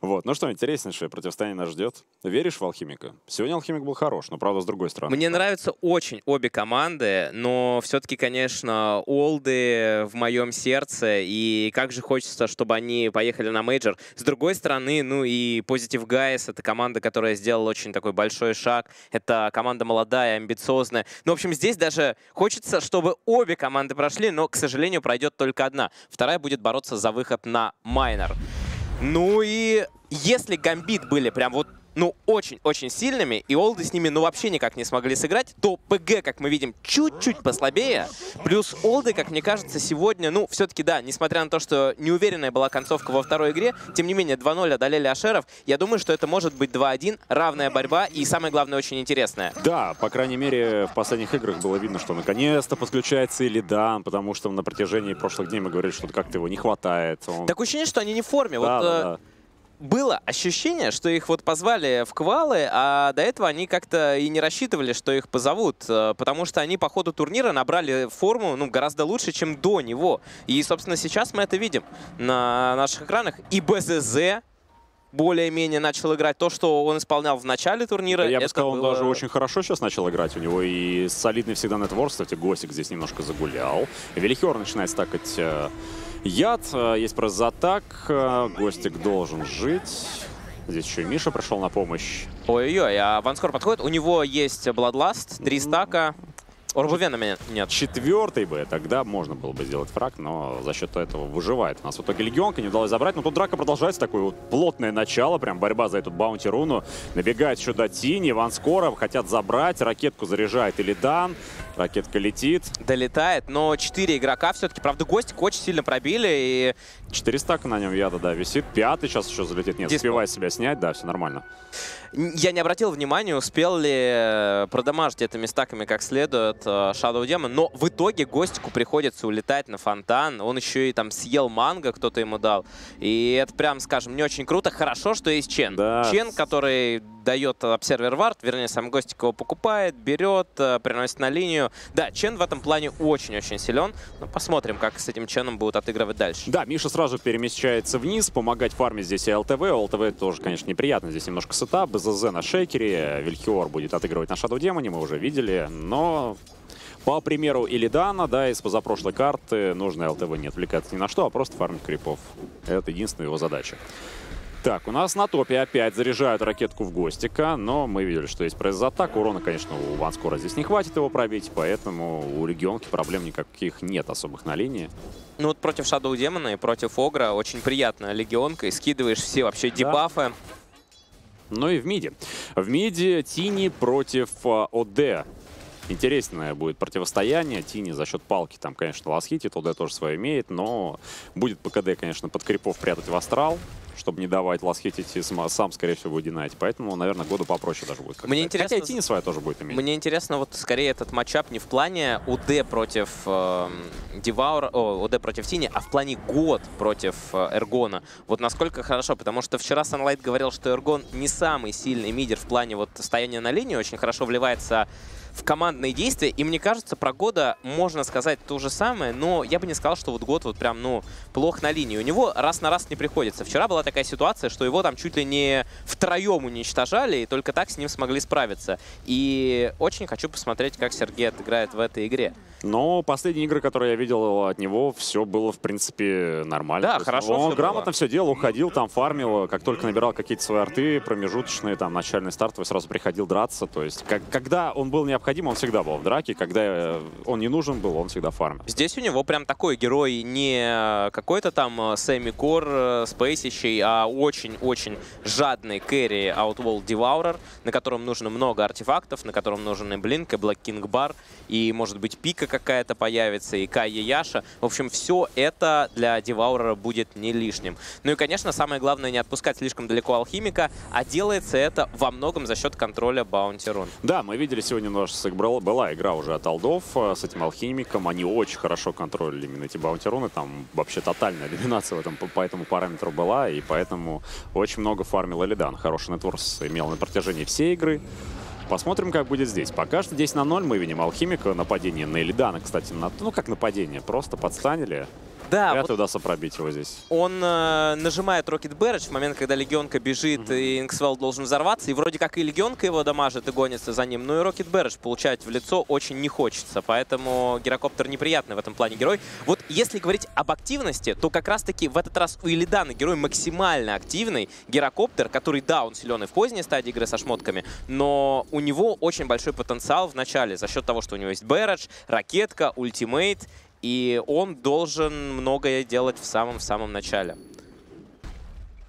Вот, ну что, интереснейшее противостояние нас ждет. Веришь в Алхимика? Сегодня Алхимик был хорош, но правда с другой стороны. Мне нравятся очень обе команды, но все-таки, конечно, Олды в моем сердце, и как же хочется, чтобы они поехали на мейджор. С другой стороны, ну и Positive Guys — это команда, которая сделала очень такой большой шаг. Это команда молодая, амбициозная. Ну, в общем, здесь даже хочется, чтобы обе команды прошли, но, к сожалению, пройдет только одна. Вторая будет бороться за выход на майнер. Ну и если Гамбит были прям вот ну, очень-очень сильными, и Олды с ними, ну, вообще никак не смогли сыграть, то ПГ, как мы видим, чуть-чуть послабее. Плюс Олды, как мне кажется, сегодня, ну, все-таки, да, несмотря на то, что неуверенная была концовка во второй игре, тем не менее, 2-0 одолели Ашеров. Я думаю, что это может быть 2-1, равная борьба и, самое главное, очень интересная. Да, по крайней мере, в последних играх было видно, что наконец-то подключается Илидан, потому что на протяжении прошлых дней мы говорили, что как-то его не хватает. Он- Такое ощущение, что они не в форме. Да, вот, да, э, да. Было ощущение, что их вот позвали в квалы, а до этого они как-то и не рассчитывали, что их позовут, э, потому что они по ходу турнира набрали форму ну, гораздо лучше, чем до него. И, собственно, сейчас мы это видим на наших экранах. И БЗЗ более-менее начал играть то, что он исполнял в начале турнира. Я бы сказал, он было- даже очень хорошо сейчас начал играть. У него и солидный всегда нетворк. Кстати, Гостик здесь немножко загулял. Велихиор начинает стакать э, яд. Э, Есть просто затак. Э, Гостик должен жить. Здесь еще и Миша пришел на помощь. Ой-ой-ой, а Ванскор подходит. У него есть Bloodlust, три стака. Орбувена меня нет. Четвертый бы, тогда можно было бы сделать фраг, но за счет этого выживает. У нас в итоге легионка не удалось забрать, но тут драка продолжается, такое вот плотное начало, прям борьба за эту баунти-руну. Набегает сюда Тини, Ван Скоро, хотят забрать, ракетку заряжает Илидан. Ракетка летит. Долетает, но 4 игрока все-таки. Правда, Гостик очень сильно пробили, и 4 стака на нем яда, да, висит. Пятый сейчас еще залетит. Нет, Диспо. успевает себя снять, да, все нормально. Я не обратил внимания, успел ли э, продамажить это местаками как следует э, Shadow Demon, но в итоге Гостику приходится улетать на фонтан. Он еще и там съел манго, кто-то ему дал. И это прям, скажем, не очень круто. Хорошо, что есть Чен. Да. Чен, который дает observer ward, вернее, сам Гостик его покупает, берет, э, приносит на линию. Да, Чен в этом плане очень-очень силен. Но посмотрим, как с этим Ченом будут отыгрывать дальше. Да, Миша сразу же перемещается вниз, помогать фарме здесь и ЛТВ. ЛТВ тоже, конечно, неприятно. Здесь немножко сетап. БЗЗ на шейкере. Вильхиор будет отыгрывать на Shadow Demon е, мы уже видели. Но по примеру Илидана, да, из позапрошлой карты, нужно ЛТВ не отвлекаться ни на что, а просто фармить крипов. Это единственная его задача. Так, у нас на топе опять заряжают ракетку в Гостика, но мы видели, что есть пресс-атак. Урона, конечно, у Ванскора здесь не хватит его пробить, поэтому у Регионки проблем никаких нет особых на линии. Ну вот против Shadow Демона и против Огра очень приятная легионка. И скидываешь все вообще дебафы. Ну и в миде. В миде Тини против а, ОД. Интересное будет противостояние. Тини за счет палки там, конечно, ласхитит. ОД тоже свое имеет, но будет ПКД, конечно, под крипов прятать в астрал, чтобы не давать ласхитить и сам, сам, скорее всего, будет динать. Поэтому, наверное, года попроще даже будет. Мне интересно- Хотя и Тини своя тоже будет иметь. Мне интересно вот скорее этот матчап не в плане УД против э, Деваура, о, УД против Тини, а в плане год против э, Эргона. Вот насколько хорошо, потому что вчера Sunlight говорил, что Эргон не самый сильный мидер в плане вот стояния на линии, очень хорошо вливается в командные действия. И мне кажется, про года можно сказать то же самое, но я бы не сказал, что вот год вот прям, ну, плох на линии. У него раз на раз не приходится. Вчера была такая ситуация, что его там чуть ли не втроем уничтожали, и только так с ним смогли справиться. И очень хочу посмотреть, как Сергей отыграет в этой игре. Но последние игры, которые я видел от него, все было, в принципе, нормально. Да, есть хорошо Он всё грамотно было. все делал, уходил, там фармил. Как только набирал какие-то свои арты промежуточные, там, начальный стартовый, сразу приходил драться. То есть, как- когда он был необходим, он всегда был в драке. Когда э, он не нужен был, он всегда фармил. Здесь у него прям такой герой не какой-то там э, Сэмми Кор, э, спейсящий, а очень-очень жадный кэрри Outworld Devourer, на котором нужно много артефактов, на котором нужен и Блинк, и Black King Bar, и, может быть, пика какая-то появится, и Кайя Яша. В общем, все это для Деваурера будет не лишним. Ну и, конечно, самое главное не отпускать слишком далеко алхимика, а делается это во многом за счет контроля Баунти Рун. Да, мы видели сегодня нас игра- была игра уже от Алдов э, с этим алхимиком. Они очень хорошо контролили именно эти баунтируны. Там вообще тотальная доминация в этом, по, по этому параметру была. И поэтому очень много фармил Элидан. Хороший нетворс имел на протяжении всей игры. Посмотрим, как будет здесь. Пока что 10 на 0 мы видим алхимика. Нападение на Элидана, кстати. На, ну, как нападение? Просто подстанили. Да, Вряд вот удастся пробить его здесь. он э, нажимает Rocket Barrage в момент, когда Легионка бежит, и Инксвелл должен взорваться, и вроде как и Легионка его дамажит и гонится за ним, но и Rocket Barrage получать в лицо очень не хочется, поэтому Гирокоптер неприятный в этом плане герой. Вот если говорить об активности, то как раз-таки в этот раз у Илидана герой максимально активный. Гирокоптер, который, да, он силен и в поздней стадии игры со шмотками, но у него очень большой потенциал в начале за счет того, что у него есть Бэрадж, ракетка, ультимейт, и он должен многое делать в самом-в самом начале.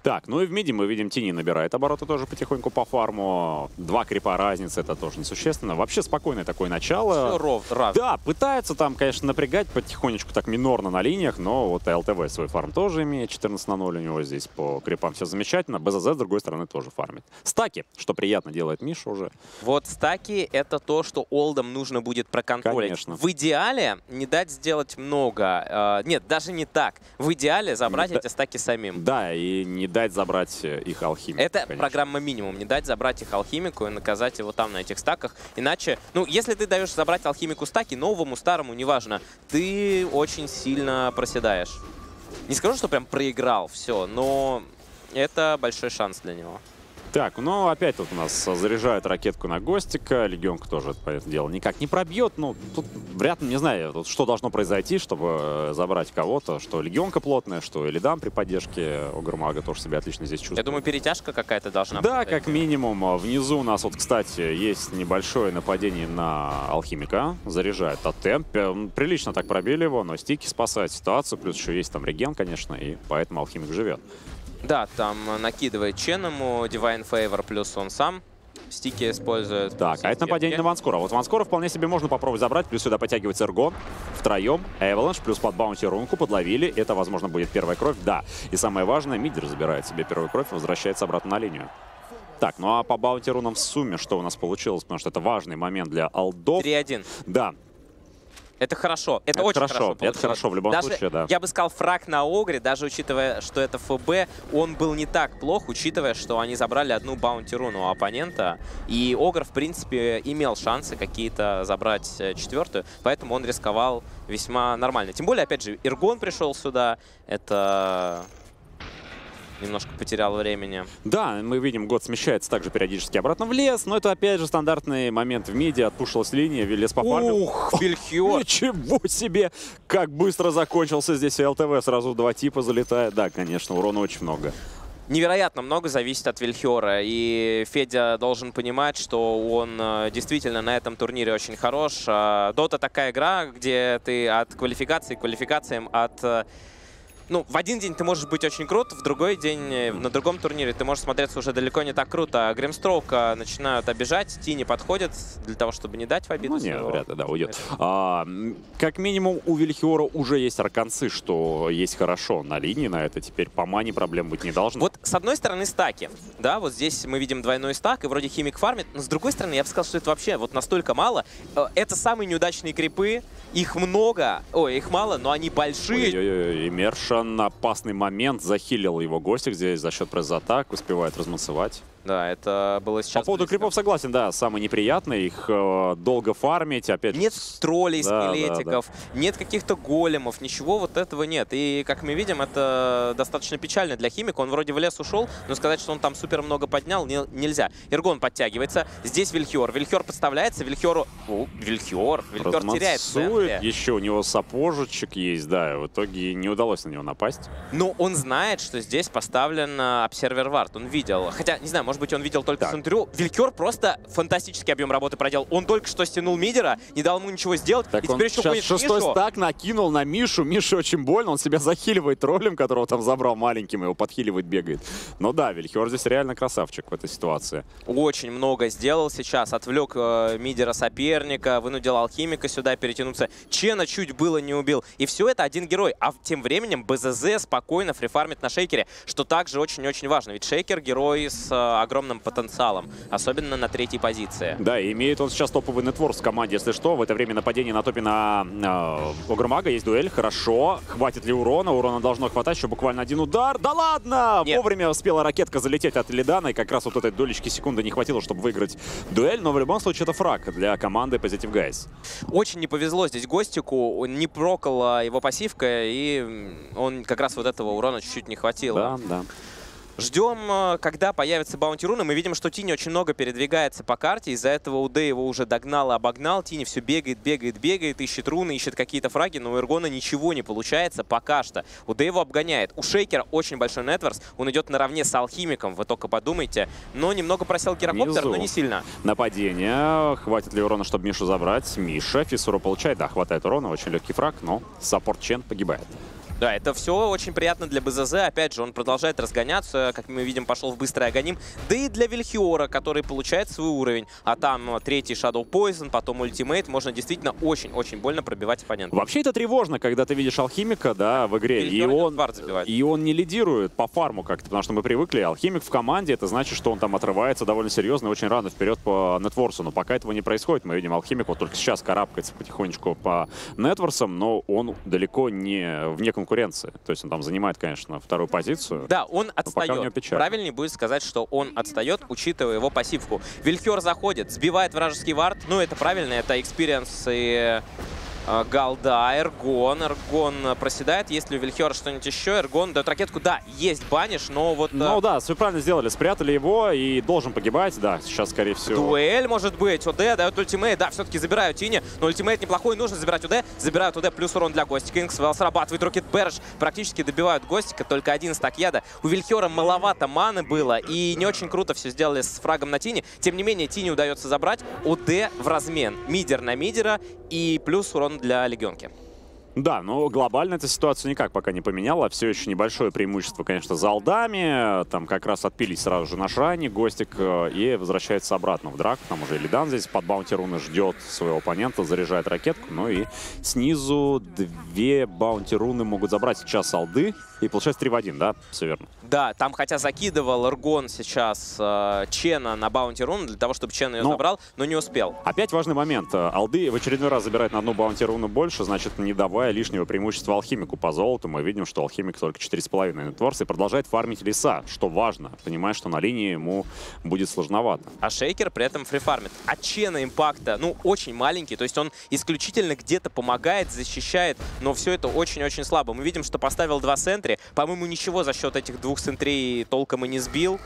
Так, ну и в миде мы видим, Тини набирает обороты тоже потихоньку по фарму. Два крипа разницы, это тоже несущественно. Вообще спокойное такое начало. Ров, равно. Да, пытаются там, конечно, напрягать потихонечку так минорно на линиях, но вот ЛТВ свой фарм тоже имеет, 14 на 0 у него здесь по крипам все замечательно. БЗЗ, с другой стороны, тоже фармит. Стаки, что приятно делает Миша уже. Вот стаки — это то, что Олдам нужно будет проконтролить. Конечно. В идеале не дать сделать много. э, нет, даже не так. В идеале забрать Не эти стаки самим. Да, и не дать забрать э, их алхимику. Это конечно. программа минимум. Не дать забрать их алхимику и наказать его там на этих стаках. Иначе, ну, если ты даешь забрать алхимику стаки, новому, старому, неважно, ты очень сильно проседаешь. Не скажу, что прям проиграл все, но это большой шанс для него. Так, ну опять тут у нас заряжают ракетку на Гостика. Легионка тоже это, понятное дело, никак не пробьет. Ну, тут вряд ли, не знаю, тут что должно произойти, чтобы э, забрать кого-то. Что Легионка плотная, что Элидан при поддержке Огрмага тоже себя отлично здесь чувствует. Я думаю, перетяжка какая-то должна Да, произойти. как минимум. А Внизу у нас вот, кстати, есть небольшое нападение на Алхимика. Заряжает тотем. Прилично так пробили его, но стики спасают ситуацию. Плюс еще есть там реген, конечно, и поэтому Алхимик живет. Да, там э, накидывает Чен ему Divine Favor, плюс он сам Стики используют. Так, а это нападение на Ванскора. Вот Ванскора вполне себе можно попробовать забрать. Плюс сюда подтягивается Эргон. Втроем. Эваланш плюс под баунти рунку подловили. Это, возможно, будет первая кровь. Да. И самое важное, Мидер забирает себе первую кровь и возвращается обратно на линию. Так, ну а по баунти рунам в сумме что у нас получилось? Потому что это важный момент для алдов. 3-1. Да, Это хорошо. Это, Это очень хорошо, хорошо. это хорошо в любом даже, случае, да. Я бы сказал, фраг на Огре, даже учитывая, что это ФБ, он был не так плох, учитывая, что они забрали одну баунти руну у оппонента. И Огр, в принципе, имел шансы какие-то забрать э, четвертую, поэтому он рисковал весьма нормально. Тем более, опять же, Иргон пришел сюда, это немножко потерял времени. Да, мы видим, год смещается также периодически обратно в лес, но это опять же стандартный момент в миде, отпушилась линия, лес пофармил. Ух, Вильхиор! Ничего себе! Как быстро закончился здесь ЛТВ, сразу два типа залетает. Да, конечно, урона очень много. Невероятно много зависит от Вильхиора, и Федя должен понимать, что он э, действительно на этом турнире очень хорош. А, Дота такая игра, где ты от квалификации к квалификациям, от... Ну, в один день ты можешь быть очень крут, в другой день, э, на другом турнире ты можешь смотреться уже далеко не так круто. А Гримстроука начинают обижать, Тини подходит для того, чтобы не дать в обиду. Ну, не, своего. вряд ли, да, уйдет. А, как минимум, у Вильхиора уже есть арканцы, что есть хорошо на линии на это. Теперь по мане проблем быть не должно. Вот с одной стороны стаки, да, вот здесь мы видим двойной стак, и вроде химик фармит, но с другой стороны, я бы сказал, что это вообще вот настолько мало. Э, Это самые неудачные крипы, их много, ой, их мало, но они большие. Ой-ой-ой, Имершн, опасный момент, захилил его гостик здесь за счет пресс-атак, успевает размансовать. Да, это было сейчас По поводу близко. крипов согласен, да, самый неприятный, их э, долго фармить, опять Нет троллей, Да, да, скелетиков, нет каких-то големов, ничего вот этого нет. И, как мы видим, это достаточно печально для химика. Он вроде в лес ушел, но сказать, что он там супер много поднял, не- нельзя. Иргон подтягивается. Здесь Вильхиор. Вильхиор подставляется. Вильхиору... О, Вильхиор. Вильхиор теряет центре. еще у него сапожечек есть, да, и в итоге не удалось на него напасть. Но он знает, что здесь поставлен э, обсервер вард. Он видел. Хотя, не знаю, может быть, он видел только Так. с интервью. Вилькер просто фантастический объем работы проделал. Он только что стянул мидера, не дал ему ничего сделать, Так и теперь еще ходит шестой Мишу. стак накинул на Мишу. Мише очень больно, он себя захиливает троллем, которого там забрал маленьким, его подхиливает, бегает. Но да, Вильхиор здесь реально красавчик в этой ситуации. Очень много сделал сейчас. Отвлек э, мидера соперника, вынудил алхимика сюда перетянуться. Чена чуть было не убил. И все это один герой. А тем временем БЗЗ спокойно фрифармит на шейкере, что также очень-очень важно. Ведь шейкер герой с э, огромным потенциалом, особенно на третьей позиции. Да, и имеет он сейчас топовый нетворк в команде, если что. В это время нападение на топе на э, Огрмага. Есть дуэль, хорошо. Хватит ли урона? Урона должно хватать, еще буквально один удар. Да ладно! Нет. Вовремя успела ракетка залететь от Лидана, и как раз вот этой долечки секунды не хватило, чтобы выиграть дуэль. Но в любом случае это фраг для команды Positive Guys. Очень не повезло здесь Гостику, не прокала его пассивка, и он как раз вот этого урона чуть-чуть не хватило. Да, да. Ждем, э, когда появится баунти руны. Мы видим, что Тини очень много передвигается по карте. Из-за этого УД его уже догнал и обогнал. Тини все бегает, бегает, бегает, ищет руны, ищет какие-то фраги, но у Эргона ничего не получается пока что. УД его обгоняет. У Шейкера очень большой нетворс. Он идет наравне с Алхимиком, вы только подумайте. Но немного просел Гирокоптер, но не сильно. Нападение. Хватит ли урона, чтобы Мишу забрать? Миша. Фисуру получает. Да, хватает урона. Очень легкий фраг, но саппорт Чен погибает. Да, это все очень приятно для БЗЗ. Опять же, он продолжает разгоняться. Как мы видим, пошел в быстрый агоним. Да и для Вильхиора, который получает свой уровень. А там э, третий Shadow Poison, потом ультимейт. Можно действительно очень-очень больно пробивать оппонента. Вообще это тревожно, когда ты видишь алхимика, да, в игре, и Вильхиор он, и он не лидирует по фарму как-то, потому что мы привыкли, алхимик в команде, это значит, что он там отрывается довольно серьезно и очень рано вперед по нетворсу, но пока этого не происходит, мы видим алхимик вот только сейчас карабкается потихонечку по нетворсам, но он далеко не вне конкуренции, то есть он там занимает, конечно, вторую позицию. Да, он отстает. Правильнее будет сказать, что он отстает, учитывая его пассивку. Вильхер заходит, сбивает вражеский вард. Ну, это правильно, это experience и голда, Эргон. Эргон проседает. Есть ли у Вильхера что-нибудь еще? Эргон дает ракетку. Да, есть banish, но вот... э, Ну да, все правильно сделали, спрятали его и должен погибать, да, сейчас, скорее всего. Дуэль может быть. ОД дает ультимейт. Да, все-таки забирают Тини. Но ультимейт неплохой. Нужно забирать ОД. Забирают ОД. Плюс урон для Гостика. Ink Swell срабатывает. Rocket Barrage практически добивают Гостика. Только один стак яда. У Вильхера маловато маны было. И не очень круто все сделали с фрагом на Тини. Тем не менее, Тини удается забрать. ОД в размен. Мидер на мидера. И плюс урон для Легионки. Да, но глобально эта ситуация никак пока не поменяла. Все еще небольшое преимущество, конечно, за Олдами. Там как раз отпились сразу же на шрайне. Гостик э, и возвращается обратно в драку. Там уже Илидан здесь под bounty руны ждет своего оппонента, заряжает ракетку. Ну и снизу две bounty руны могут забрать сейчас Олды. И получается 3 в 1, да? Все верно. Да, там хотя закидывал Эргон сейчас э, Чена на bounty руну для того, чтобы Чен ее Но- забрал, но не успел. Опять важный момент. Олды в очередной раз забирает на одну bounty руну больше, значит, не давая лишнего преимущества алхимику по золоту. Мы видим, что алхимик только 4,5 net worth и продолжает фармить леса, что важно, понимая, что на линии ему будет сложновато. А Шейкер при этом фрифармит. От Чена импакта, ну, очень маленький. То есть он исключительно где-то помогает, защищает, но все это очень-очень слабо. Мы видим, что поставил два сентри. По-моему, ничего за счет этих двух сентрей толком и не сбил.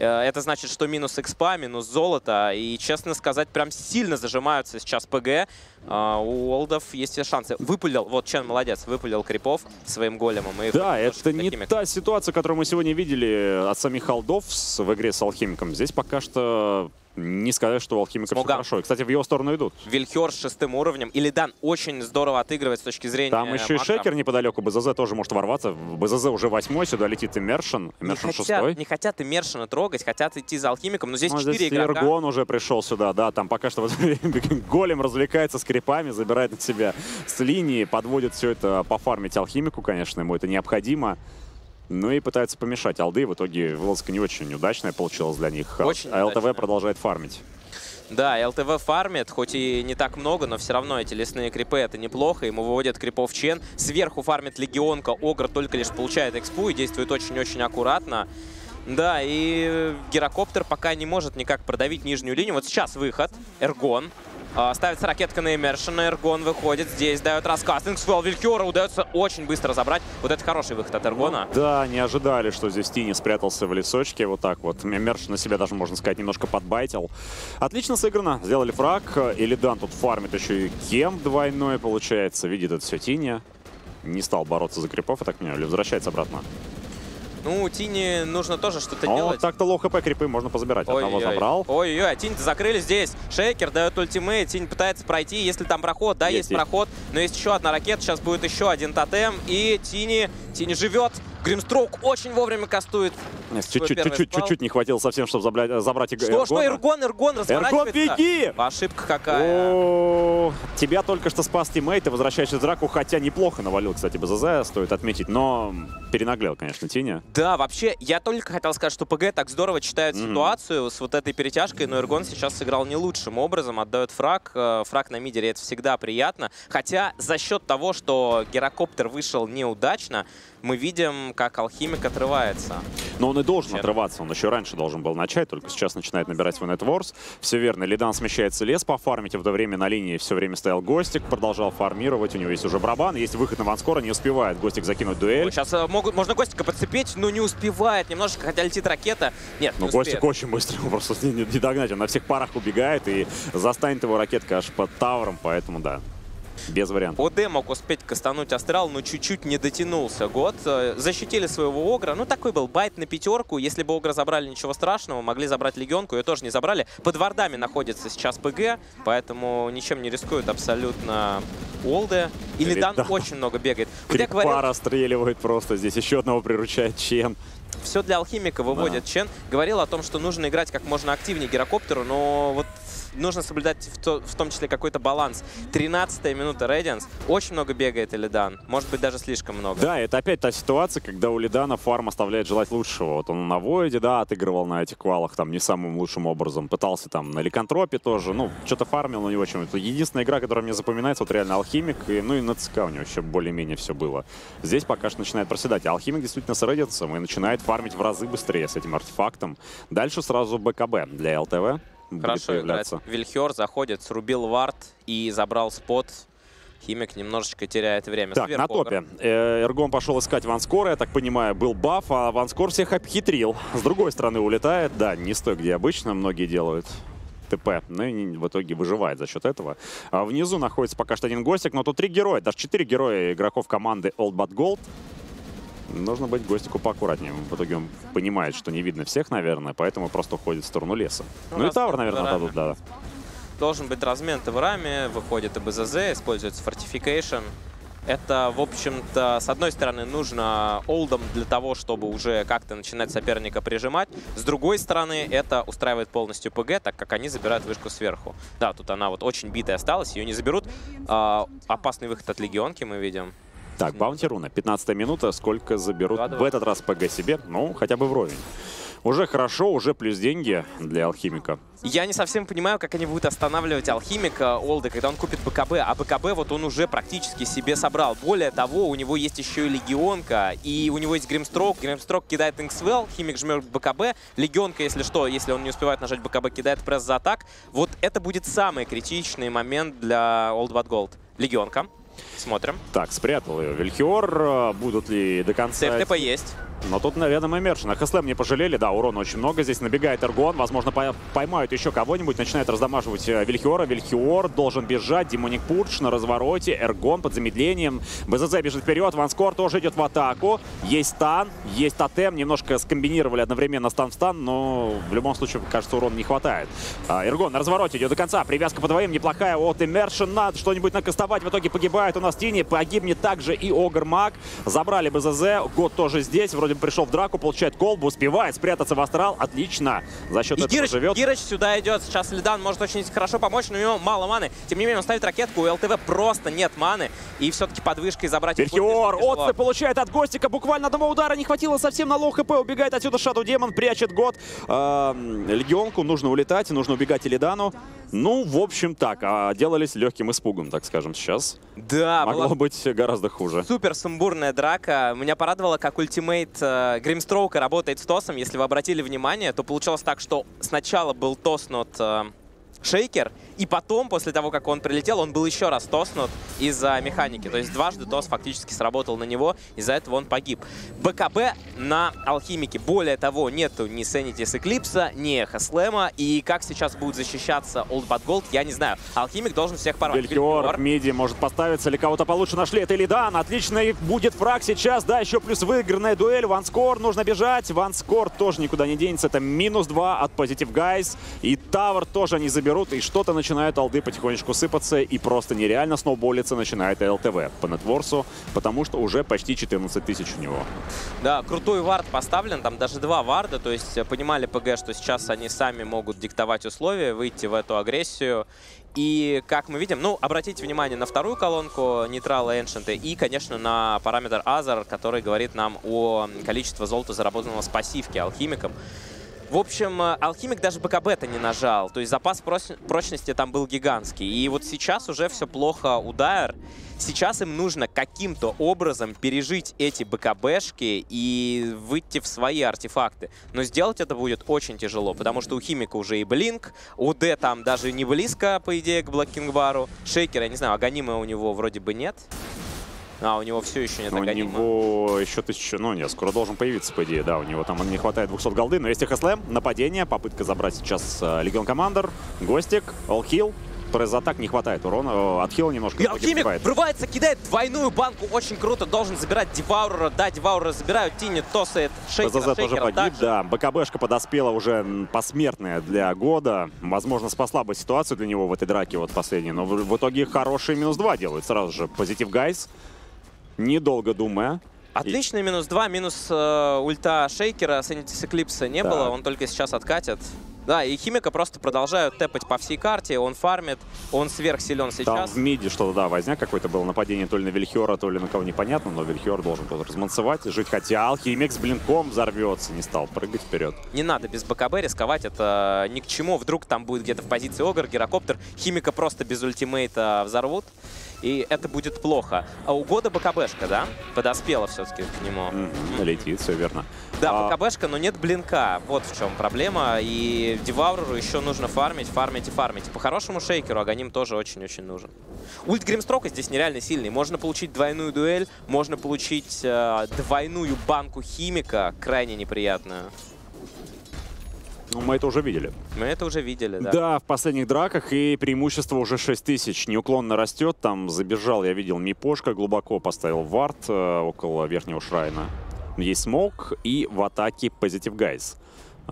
Э, Это значит, что минус экспа, минус золото. И, честно сказать, прям сильно зажимаются сейчас ПГ. А, У Олдов есть все шансы. Выпулил, вот Чен молодец, выпулил крипов своим големом. И Да, это не такими. та ситуация, которую мы сегодня видели от самих алдов с- в игре с алхимиком. Здесь пока что не сказать, что у алхимика все Смоган. хорошо. И, кстати, в его сторону идут. Вильхер с шестым уровнем. Или Дан очень здорово отыгрывает с точки зрения Там еще и макро. Шейкер неподалеку, БЗЗ тоже может ворваться. БЗЗ уже восьмой, сюда летит Иммершн. Не Иммершн хотят, шестой. не хотят Иммершена трогать, хотят идти за алхимиком, но здесь Ну, 4 здесь игрока. Эргон уже пришел сюда, да, там пока что вот (laughs) голем развлекается с крипами, забирает на себя с линии, подводит все это пофармить алхимику, конечно, ему это необходимо. Ну и пытается помешать алды, в итоге вылазка не очень удачная получилась для них. А- Очень а ЛТВ продолжает фармить. Да, ЛТВ фармит, хоть и не так много, но все равно эти лесные крипы это неплохо. Ему выводят крипов Чен. Сверху фармит Легионка. Огр только лишь получает экспу и действует очень-очень аккуратно. Да, и Герокоптер пока не может никак продавить нижнюю линию. Вот сейчас выход. Эргон. А, Ставится ракетка на Эмершина, Эргон выходит, здесь дает раскастинг, Свел Вилькера удается очень быстро забрать. Вот это хороший выход от Эргона. Да, не ожидали, что здесь Тини спрятался в лесочке, вот так вот. Мерш на себя даже, можно сказать, немножко подбайтил. Отлично сыграно, сделали фраг. Илидан тут фармит еще и кемп двойной, получается. Видит это все Тини. Не стал бороться за крипов, я так понимаю, или возвращается обратно. Ну, Тине нужно тоже что-то О, делать. так-то low хп крипы можно позабирать. Одного забрал. Ой-ой, Тини-то закрыли здесь. Шейкер дает ультимейт, Тини пытается пройти. Если там проход, да, Есть, есть, есть. проход. Но есть еще одна ракета, сейчас будет еще один тотем. И Тини, Тини живет. Гримстроук очень вовремя кастует. Чуть-чуть, чуть-чуть, не хватило совсем, чтобы забрать, забрать Что, что, Эргона. Эргон, Эргон разворачивается. беги! Ошибка какая. О, тебя только что спас teammate, ты возвращаешься в драку, хотя неплохо навалил, кстати, БЗЗ, стоит отметить, но перенаглел, конечно, Тини. Да, вообще, я только хотел сказать, что ПГ так здорово читает Мгм. ситуацию с вот этой перетяжкой, но Эргон сейчас сыграл не лучшим образом, отдает фраг. Э, Фраг на мидере это всегда приятно. Хотя за счет того, что гирокоптер вышел неудачно, мы видим, как алхимик отрывается. Но он и должен Черт. отрываться, он еще раньше должен был начать, только сейчас начинает набирать свой нетворс. Все верно, Лидан смещается лес пофармить, и в это время на линии все время стоял Гостик, продолжал фармировать, у него есть уже барабан, есть выход на ванскора, не успевает Гостик закинуть дуэль. Сейчас могут, можно Гостика подцепить, но не успевает немножечко, хотя летит ракета. Нет, не Ну, успеет. Гостик очень быстро, его просто не, (laughs) не- не догнать. Он на всех парах убегает и застанет его ракетка аж под тавером, поэтому да, без вариантов. ОД мог успеть кастануть астрал, но чуть-чуть не дотянулся год. Э, Защитили своего Огра. Ну, такой был байт на пятерку. Если бы Огра забрали, ничего страшного. Могли забрать Легионку, ее тоже не забрали. Под вардами находится сейчас ПГ, поэтому ничем не рискуют абсолютно Олды. Или Дан Илидан. очень много бегает. Крикпа говорил, расстреливает просто здесь. Еще одного приручает Чен. все для алхимика выводит Чен. Говорил о том, что нужно играть как можно активнее гирокоптеру, но вот нужно соблюдать в, то- в том числе какой-то баланс. 13 минута Рейдианс. Очень много бегает Илидан. Может быть, даже слишком много. Да, это опять та ситуация, когда у Лидана фарм оставляет желать лучшего. Вот он на Войде, да, отыгрывал на этих квалах там не самым лучшим образом. Пытался там на Ликантропе тоже, ну, что-то фармил, но не очень. Это единственная игра, которая мне запоминается, вот реально Алхимик, и, ну и на ЦК у него еще более-менее все было. Здесь пока что начинает проседать. Алхимик действительно с Рейдиансом и начинает фармить в разы быстрее с этим артефактом. Дальше сразу БКБ для ЛТВ. Хорошо играет. появляться. Вильхер заходит, срубил вард и забрал спот. Химик немножечко теряет время. Так, Сверху на топе. Э, Эргон пошел искать Ванскора, я так понимаю, был баф, а Ванскор всех обхитрил. С другой стороны улетает, да, не с той, где обычно многие делают ТП, ну и в итоге выживает за счет этого. А внизу находится пока что один гостик, но тут три героя, даже четыре героя игроков команды Old But Gold. Нужно быть гостику поаккуратнее. В итоге он понимает, что не видно всех, наверное, поэтому просто уходит в сторону леса. Ну, Ну, и tower, наверное, рамен. дадут, да. Должен быть размен в раме. Выходит и БЗЗ, используется fortification. Это, в общем-то, с одной стороны, нужно Олдам для того, чтобы уже как-то начинать соперника прижимать. С другой стороны, это устраивает полностью ПГ, так как они забирают вышку сверху. Да, тут она вот очень битая осталась, ее не заберут. А, опасный выход от Легионки мы видим. Так, Баунти Руна, 15 минута. Сколько заберут Два-два. в этот раз ПГ себе? Ну, хотя бы вровень. Уже хорошо, уже плюс деньги для Алхимика. Я не совсем понимаю, как они будут останавливать Алхимика Олды, когда он купит БКБ. А БКБ вот он уже практически себе собрал. Более того, у него есть еще и Легионка, и у него есть Гримстрок. Гримстрок кидает Инксвелл, Химик жмет БКБ. Легионка, если что, если он не успевает нажать БКБ, кидает пресс за атак. Вот это будет самый критичный момент для Old Bad Gold. Легионка. Смотрим. Так, спрятал ее Вильхиор. э, Будут ли до конца... ТФТП есть. Но тут, наверное, Эмершин. ХСЛМ не пожалели, да, урона очень много. Здесь набегает Эргон, возможно, пой- поймают еще кого-нибудь, начинает раздамаживать э, Вильхиора. Вильхиор должен бежать, Демоник Пурч на развороте, Эргон под замедлением. БЗЗ бежит вперед, Ванскор тоже идет в атаку. Есть стан, есть тотем, немножко скомбинировали одновременно стан в стан, но в любом случае, кажется, урона не хватает. А, Эргон на развороте идет до конца, привязка по двоим неплохая от Эмершин, надо что-нибудь накастовать, в итоге погибает у нас Тини, погибнет также и Ogre Magi. Забрали БЗЗ, Год тоже здесь, вроде бы пришел в драку, получает колбу, успевает спрятаться в астрал, отлично. За счет И этого Гирыч, живет. Гирыч сюда идет. Сейчас Илидан может очень хорошо помочь, но у него мало маны. Тем не менее, он ставит ракетку, у ЛТВ просто нет маны. И все-таки под вышкой забрать... тяжело. Отце получает от Гостика буквально одного удара, не хватило совсем на low хп, убегает отсюда Shadow Demon, прячет год. Эм, Легионку нужно улетать, нужно убегать Илидану. Ну, в общем, так, а делались легким испугом, так скажем, сейчас. Да, была Могло быть гораздо хуже. супер сумбурная драка. Меня порадовало, как ультимейт э, Гримстроука работает с тосом. Если вы обратили внимание, то получилось так, что сначала был тоснут э, Шейкер, и потом, после того, как он прилетел, он был еще раз тоснут из-за механики. То есть дважды тос фактически сработал на него, из-за этого он погиб. БКБ на Алхимике. Более того, нету ни Sanity с Эклипса, ни Эхослэма. И как сейчас будет защищаться Old Bad Gold, я не знаю. Алхимик должен всех порвать. В миди может поставиться, или кого-то получше нашли. Это Илидан, отличный будет фраг сейчас, да, еще плюс выигранная дуэль. Ванскор, нужно бежать. Ванскор тоже никуда не денется. Это минус 2 от Positive Guys. И Тавр тоже они заберут, и что-то начинают алды потихонечку сыпаться, и просто нереально сноуболиться начинает ЛТВ по нетворсу, потому что уже почти 14 тысяч у него. Да, крутой вард поставлен, там даже два варда, то есть э, понимали ПГ, что сейчас они сами могут диктовать условия, выйти в эту агрессию. И как мы видим, ну, обратите внимание на вторую колонку нейтрала Эншента и, конечно, на параметр Азар, который говорит нам о количестве золота, заработанного с пассивки алхимиком. В общем, э, Алхимик даже БКБ-то не нажал. То есть запас прочности там был гигантский. И вот сейчас уже все плохо у Дайер. Сейчас им нужно каким-то образом пережить эти БКБшки и выйти в свои артефакты. Но сделать это будет очень тяжело, потому что у Химика уже и Блинк, у Д там даже не близко, по идее, к Блэккингбару. Шейкера, я не знаю, Аганима у него вроде бы нет. А, у него все еще нет У Аганима. него еще тысяча, ну нет, скоро должен появиться, по идее, да, у него там не хватает 200 голды, но есть ХСЛМ, нападение, попытка забрать сейчас э, Легион Командер, Гостик, Олхил, Press the Attack, не хватает урона, э, от хила немножко И Алхимик врывается, кидает двойную банку, очень круто, должен забирать Devourer а, да, Devourer а забирают, Тини тосает Шейкера, БЗЗ тоже погиб, также. да. БКБшка подоспела уже посмертная для года. Возможно, спасла бы ситуацию для него в этой драке вот последней. Но в, в итоге хороший минус 2 делают сразу же. Positive Guys, недолго думая. Отличный минус 2, минус э, ульта Шейкера, Sanity Eclipse а не Да. было, он только сейчас откатит. Да, и Химика просто продолжают тэпать по всей карте, он фармит, он сверхсилен Там сейчас. в миде что-то, да, возня какое-то было нападение то ли на Вильхиора, то ли на кого непонятно, но Вильхиор должен тут размансовать, жить хотя Алхимик с блинком взорвется, не стал прыгать вперед. Не надо без БКБ рисковать, это ни к чему. Вдруг там будет где-то в позиции Огр, Гирокоптер, Химика просто без ультимейта взорвут. И это будет плохо. А у Года БКБшка, да? Подоспела все-таки к нему. Летит, все верно. Да, А, БКБшка, но нет блинка. Вот в чем проблема. И Девауреру еще нужно фармить, фармить и фармить. По-хорошему Шейкеру Аганим тоже очень-очень нужен. Ульт Гримстрока здесь нереально сильный. Можно получить двойную дуэль, можно получить э, двойную банку химика, крайне неприятную. Ну, мы это уже видели. Мы это уже видели, да. Да. в последних драках и преимущество уже 6 тысяч. Неуклонно растет. Там забежал, я видел, Мипошка глубоко поставил вард э, около верхнего шрайна. Есть смок и в атаке Позитив Гайз.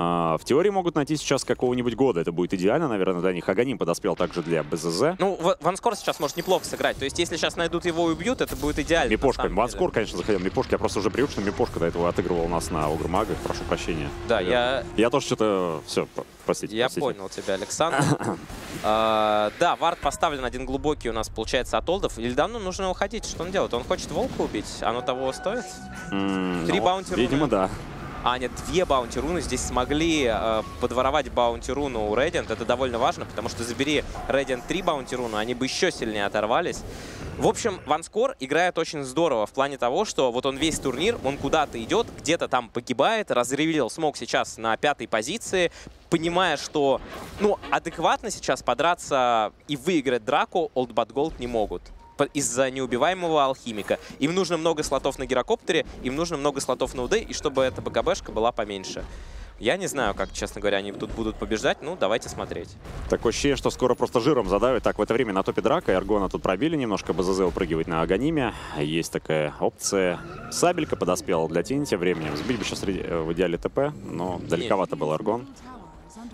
А, в теории могут найти сейчас какого-нибудь года. Это будет идеально, наверное, для них. Аганим подоспел также для БЗЗ. Ну, Ванскор сейчас может неплохо сыграть. То есть, если сейчас найдут его и убьют, это будет идеально. Мипошка. Ванскор, конечно, заходил. Мипошка. Я просто уже привык, что Мипошка до этого отыгрывал у нас на Огрмагах. Прошу прощения. Да, я, Я тоже что-то... Все, простите. я простите. понял тебя, Александр. (coughs) А, Да, вард поставлен один глубокий у нас, получается, от олдов. Ильдану нужно уходить. Что он делает? Он хочет волка убить? Оно того стоит? Три ну, bounty. Видимо, да. А, нет, две bounty руны. Здесь смогли э, подворовать bounty руну у Radiant. Это довольно важно, потому что забери Radiant 3 bounty руну, они бы еще сильнее оторвались. В общем, Ванскор играет очень здорово в плане того, что вот он весь турнир, он куда-то идет, где-то там погибает, разревелил smoke сейчас на пятой позиции, понимая, что, ну, адекватно сейчас подраться и выиграть драку Gold не могут из-за неубиваемого алхимика. Им нужно много слотов на гирокоптере, им нужно много слотов на УД, и чтобы эта БКБшка была поменьше. Я не знаю, как, честно говоря, они тут будут побеждать. Ну, давайте смотреть. Такое ощущение, что скоро просто жиром задавит. Так, в это время на топе драка. Эргона тут пробили немножко. БЗЗ упрыгивает на Аганиме. Есть такая опция. Сабелька подоспела для Тинти временем. Сбить бы сейчас в идеале ТП, но далековато был Эргон.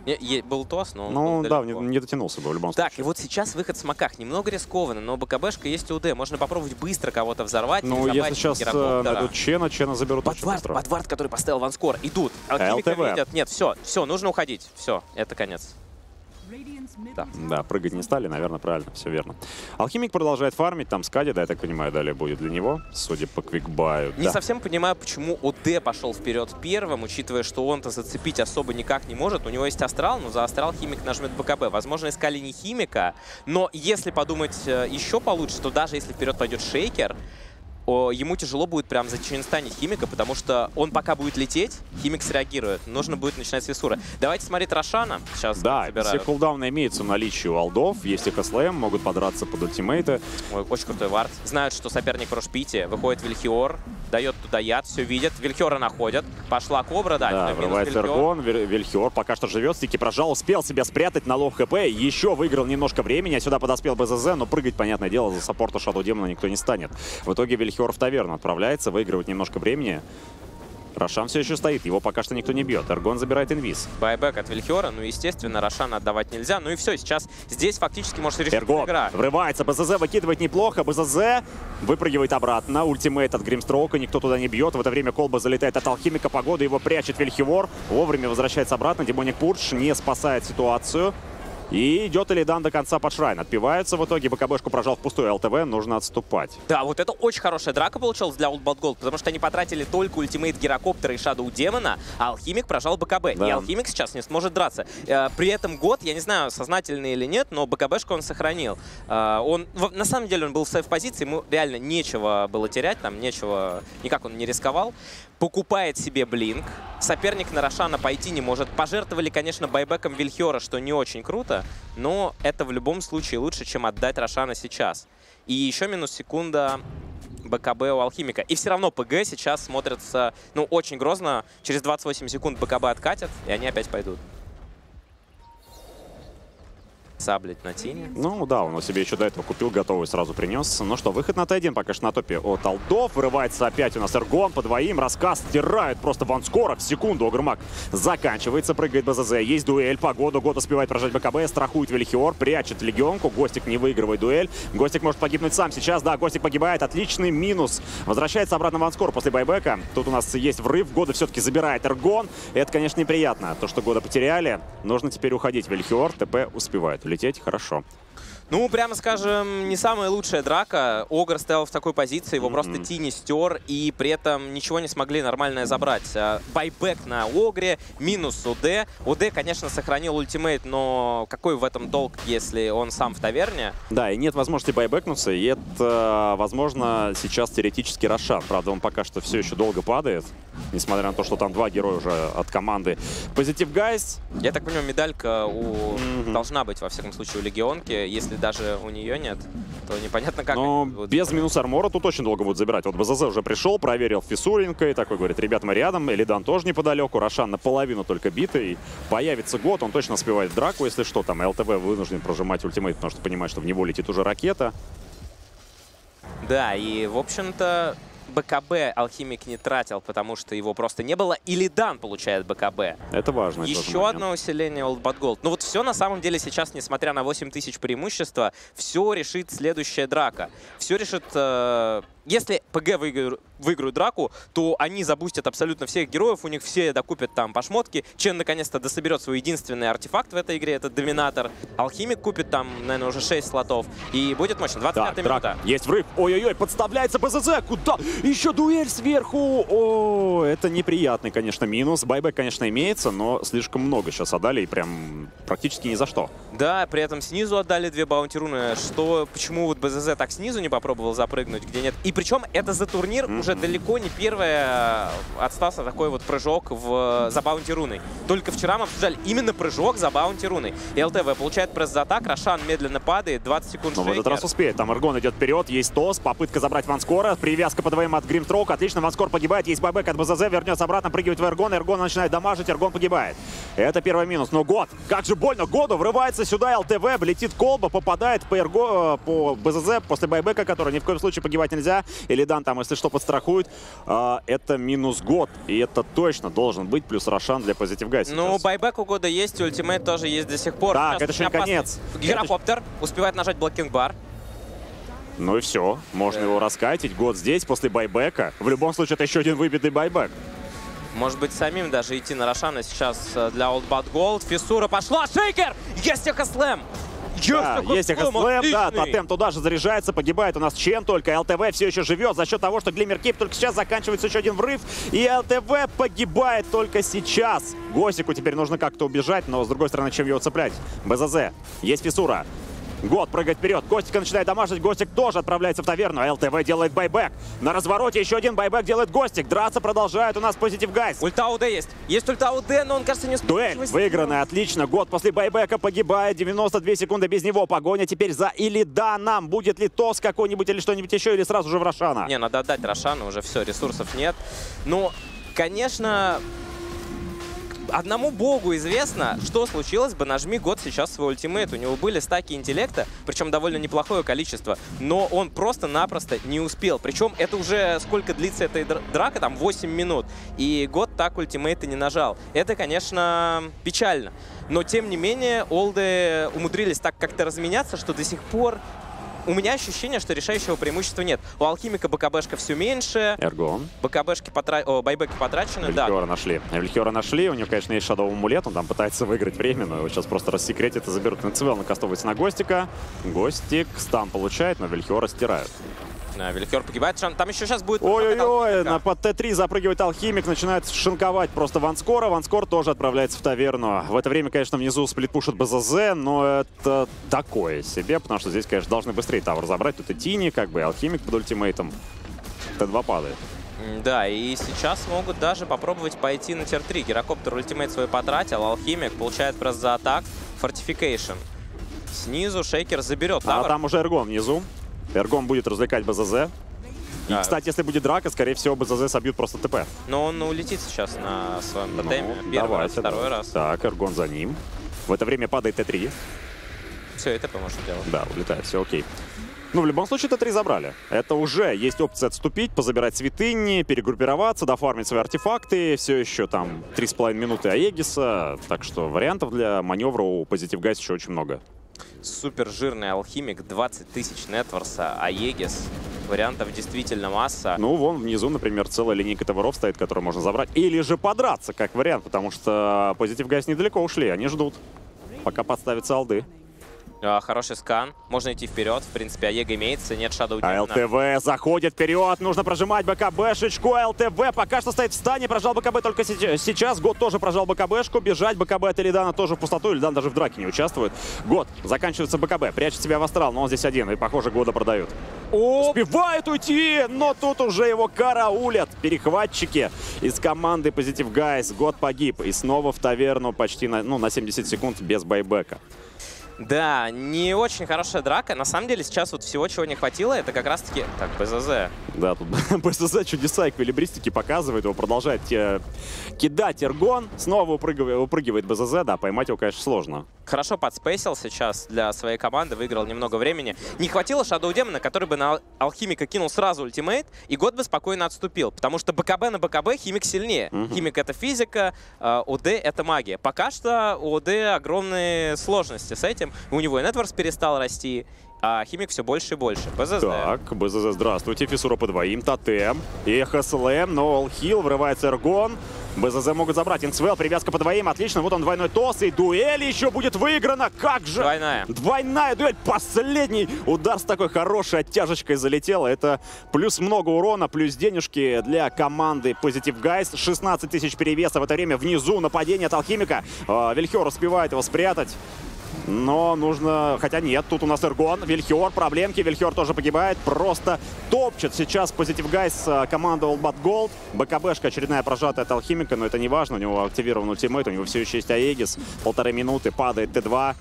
Не, е- был тос, но он Ну был да, не, не дотянулся бы в любом Так, и случае. вот сейчас выход в смоках. Немного рискованно, но БКБшка есть УД. Можно попробовать быстро кого-то взорвать. Ну, если сейчас э, найдут Чена, Чена заберут очень Подвард, быстро. подвард, который поставил Ванскор. Идут. Алхимика видят. Нет, все, все, нужно уходить. Все, это конец. Да. Да, прыгать не стали, наверное, правильно, все верно. Алхимик продолжает фармить, там Скади, да, я так понимаю, далее будет для него, судя по квикбаю. Не да. совсем понимаю, почему ОД пошел вперед первым, учитывая, что он-то зацепить особо никак не может. У него есть астрал, но за астрал химик нажмет БКБ. Возможно, искали не химика, но если подумать э, еще получше, то даже если вперед пойдет шейкер, о, ему тяжело будет прям зачинстанить химика, потому что он пока будет лететь, химик среагирует. Нужно будет начинать с висура. Давайте смотреть Рошана. Сейчас Да, все кулдауны имеются в наличии у алдов, есть их СЛМ, могут подраться под ультимейты. Ой, очень крутой вард. Знают, что соперник в Рошпите. Выходит Вильхиор, дает туда яд, все видят. Вильхиора находят. Пошла Кобра, да. Да, минус врывается Вильхиор. Пока что живет, Стики прожал, успел себя спрятать на лов хп, еще выиграл немножко времени, а сюда подоспел БЗЗ, но прыгать, понятное дело, за саппорта Шадоу Демона никто не станет. В итоге Вельхиор в таверну отправляется, выигрывает немножко времени. Рошан все еще стоит, его пока что никто не бьет. Эргон забирает инвиз. Байбек от Вильхиора. Ну, естественно, Рошана отдавать нельзя. Ну и все, сейчас здесь фактически может решиться Эргон игра. врывается, БЗЗ выкидывает неплохо, БЗЗ выпрыгивает обратно, ультимейт от Гримстроука, никто туда не бьет. В это время колба залетает от Алхимика, погода его прячет Вельхивор, вовремя возвращается обратно, Демоник Пурдж не спасает ситуацию. И идет Элидан до конца под шрайн. Отпиваются в итоге, БКБшку прожал в пустую ЛТВ, нужно отступать. Да, вот это очень хорошая драка получилась для Old Bad Gold, потому что они потратили только ультимейт Гирокоптера и Шадоу Демона, а Алхимик прожал БКБ. Да. И Алхимик сейчас не сможет драться. Э, При этом год, я не знаю, сознательный или нет, но БКБшку он сохранил. Э, Он, на самом деле он был в сейф-позиции, ему реально нечего было терять, там нечего, никак он не рисковал. Покупает себе Блинк. Соперник на Рошана пойти не может. Пожертвовали, конечно, байбеком Вильхиора, что не очень круто, но это в любом случае лучше, чем отдать Рошана сейчас. И еще минус секунда БКБ у Алхимика. И все равно ПГ сейчас смотрится, ну, очень грозно. Через 28 секунд БКБ откатят, и они опять пойдут. Саблить на тине. Ну да, он себе еще до этого купил, готовый сразу принес. Ну что, выход на Т1 пока что на топе от Алдов. Вырывается опять у нас Эргон по двоим. Рассказ стирают просто ванскоро в секунду. Огрмак заканчивается, прыгает БЗЗ. Есть дуэль по году. Год успевает прожать БКБ, страхует Велихиор, прячет Легионку. Гостик не выигрывает дуэль. Гостик может погибнуть сам сейчас. Да, Гостик погибает. Отличный минус. Возвращается обратно Ванскор после байбека. Тут у нас есть врыв. Года все-таки забирает Эргон. Это, конечно, неприятно. То, что Года потеряли, нужно теперь уходить. Велихиор ТП успевает улететь хорошо. Ну, прямо скажем, не самая лучшая драка. Огр стоял в такой позиции, его просто Тини стер, и при этом ничего не смогли нормальное забрать. А, Байбек на Огре, минус УД. УД, конечно, сохранил ультимейт, но какой в этом толк, если он сам в таверне? Да, и нет возможности байбекнуться, и это, возможно, сейчас теоретически Рошан. Правда, он пока что все еще долго падает, несмотря на то, что там два героя уже от команды. Позитив Гайс, Я так понимаю, медалька у... Мгм. должна быть, во всяком случае, у Легионки. Если даже у нее нет, то непонятно как. но без минус армора тут очень долго будут забирать. Вот БЗЗ уже пришел, проверил фиссуренько, и такой говорит, ребят, мы рядом, Элидан тоже неподалеку, Рошан наполовину только битый. Появится год, он точно успевает в драку, если что, там ЛТВ вынужден прожимать ультимейт, потому что понимает, что в него летит уже ракета. Да, и, в общем-то, БКБ Алхимик не тратил, потому что его просто не было. Или Дан получает БКБ. Это важно. Еще одно усиление Bad Gold. Ну вот все на самом деле сейчас, несмотря на 8000 преимущества, все решит следующая драка. Все решит... Э, если ПГ выиграют, выиграют драку, то они забустят абсолютно всех героев, у них все докупят там по шмотке. Чен наконец-то дособерет свой единственный артефакт в этой игре, это Доминатор. Алхимик купит там, наверное, уже 6 слотов. И будет мощно. 25 Так, минута. драка. Есть врыв. Ой-ой-ой, подставляется БЗЗ. Куда? Еще дуэль сверху. О, это неприятный, конечно, минус. Байбек, конечно, имеется, но слишком много сейчас отдали и прям практически ни за что. Да, при этом снизу отдали две баунти-руны. Что, почему вот БЗЗ так снизу не попробовал запрыгнуть, где нет? И причем это за турнир Мгм. уже далеко не первое от Стаса такой вот прыжок в, за баунти-руной. Только вчера мы обсуждали именно прыжок за баунти-руной. И ЛТВ получает пресс за атак, Рошан медленно падает, 20 секунд Но в этот шейкер. раз успеет. Там Эргон идет вперед, есть ТОС, попытка забрать Ванскора, привязка по двоим от Гримстроук. Отлично, Ванскор погибает, есть байбек от БЗЗ, вернется обратно, прыгивает в Эргон, Эргон начинает дамажить, Эргон погибает. Это первый минус. Но Год, как же больно, Году врывается сюда, ЛТВ, летит колба, попадает по, Эрго, э, по БЗЗ после байбека, который ни в коем случае погибать нельзя. Или Дан там, если что, подстрахует. А, это минус Год, и это точно должен быть плюс Рошан для Positive Guys. Ну, buyback у года есть, ultimate тоже есть до сих пор. Так, Сейчас это еще не конец. Гирокоптер успевает нажать Black King Bar. Ну и все, можно его раскатить. Год здесь, после buyback а. В любом случае, это еще один выбитый buyback. Может быть, самим даже идти на Рошана сейчас э, для Old but Gold. Фиссура пошла, шейкер! Есть Echo Slam! Да, есть Echo Slam, да, тотем туда же заряжается, погибает у нас Чен только, ЛТВ все еще живет за счет того, что Glimmer Cape только сейчас заканчивается еще один врыв, и ЛТВ погибает только сейчас. Гостику теперь нужно как-то убежать, но с другой стороны, чем его цеплять? БЗЗ, есть фиссура. Год прыгает вперед. Гостика начинает дамажить. Гостик тоже отправляется в таверну. а ЛТВ делает buyback. На развороте еще один buyback делает Гостик. Драться продолжает у нас Positive Guys. Ульта УД есть. Есть ульта УД, но он, кажется, не успел. Дуэль выигранная, отлично. Год после buyback а погибает. 92 секунды без него. Погоня теперь за Илиданом. Будет ли toss какой-нибудь или что-нибудь еще, или сразу же в Рошана? Не, надо отдать Рошану, уже все, ресурсов нет. Ну, конечно, одному богу известно, что случилось бы, нажми год сейчас свой ультимейт. У него были стаки интеллекта, причем довольно неплохое количество, но он просто-напросто не успел. Причем это уже сколько длится эта др- драка, там 8 минут, и год так ультимейты не нажал. Это, конечно, печально. Но, тем не менее, Олды умудрились так как-то разменяться, что до сих пор у меня ощущение, что решающего преимущества нет. У Алхимика БКБшка все меньше, Эргон. БКБшки потра... О, байбеки потрачены, да. Вильхиора нашли. Вильхиора нашли. У него, конечно, есть шадовый амулет. Он там пытается выиграть время, но его сейчас просто рассекретят и заберут. НЦВЛ накастовывается на Гостика. Гостик стан получает, но Вильхиора стирают. Да, Великер погибает. Шан- Там еще сейчас будет... Ой-ой-ой, на под Т3 запрыгивает Алхимик, начинает шинковать просто Ванскора. Ванскор тоже отправляется в таверну. В это время, конечно, внизу сплитпушит БЗЗ, но это такое себе, потому что здесь, конечно, должны быстрее тавр забрать. Тут и Тини, как бы, и Алхимик под ультимейтом. Т2 падает. Да, и сейчас могут даже попробовать пойти на tier-3. Гирокоптер ultimate свой потратил, Алхимик получает Press the Attack. Fortification. Снизу Шейкер заберет А tower. там уже Эргон внизу. Эргон будет развлекать БЗЗ. И, Да. кстати, если будет драка, скорее всего, БЗЗ собьют просто ТП. Но он улетит сейчас на своем Ну, тотеме. Первый раз, давайте, второй давайте. раз. Так, Эргон за ним. В это время падает Т3. Все, и ТП может делать. Да, улетает, все окей. Ну, в любом случае, Т3 забрали. Это уже есть опция отступить, позабирать святыни, перегруппироваться, дофармить свои артефакты. Все еще там 3,5 минуты Aegis а. Так что вариантов для маневра у Positive Guys еще очень много. Супер жирный алхимик, 20 тысяч networth а, Aegis. Вариантов действительно масса. Ну, вон внизу, например, целая линейка tower ов стоит, которую можно забрать. Или же подраться, как вариант, потому что Positive Guys недалеко ушли, они ждут, пока подставятся алды. А, хороший скан. Можно идти вперед. В принципе, Аега имеется, нет Shadow А. ЛТВ заходит вперед, нужно прожимать БКБшечку. ЛТВ пока что стоит в стане, прожал БКБ только сейчас. Год тоже прожал БКБшку, бежать БКБ от Элидана тоже в пустоту. Элидан даже в драке не участвует. Год, заканчивается БКБ, прячет себя в астрал, но он здесь один, и, похоже, Года продают. Успевает уйти, но тут уже его караулят перехватчики из команды Позитив Гайс. Год погиб, и снова в таверну почти на, ну, на 70 секунд без байбека. Да, не очень хорошая драка. На самом деле, сейчас вот всего, чего не хватило, это как раз-таки... Так, БЗЗ. Да, тут (laughs) БСЗ чудеса эквилибристики показывает, его продолжает э, кидать Эргон, снова упрыгивает, упрыгивает БЗЗ, да, поймать его, конечно, сложно. хорошо подспейсил сейчас для своей команды, выиграл немного времени. Не хватило Shadow Demon, который бы на Алхимика кинул сразу ультимейт, и год бы спокойно отступил. Потому что БКБ на БКБ Химик сильнее. Химик — это физика, э, ОД — это магия. Пока что у ОД огромные сложности с этим. У него и Нетворс перестал расти, а Химик все больше и больше. БЗЗ. Так, БЗЗ, здравствуйте. Фисура по двоим, Тотем, Эхо Слэм, но Олхил, врывается Эргон. БЗЗ могут забрать. Инксвелл, привязка по двоим, отлично. Вот он двойной тос, и дуэль еще будет выиграна. Как же! Двойная. Двойная дуэль, последний удар с такой хорошей оттяжечкой залетел. Это плюс много урона, плюс денежки для команды Positive Guys. 16 тысяч перевеса в это время внизу нападение от Алхимика. А, Вильхер успевает его спрятать. Но нужно... Хотя нет, тут у нас Эргон, Вильхер, проблемки. Вильхер тоже погибает. Просто топчет сейчас Guys э, команда All But Gold. БКБшка очередная прожатая от Алхимика, но это не важно. У него активирован ультимейт, у него все еще есть Аегис. Полторы минуты, падает Т2.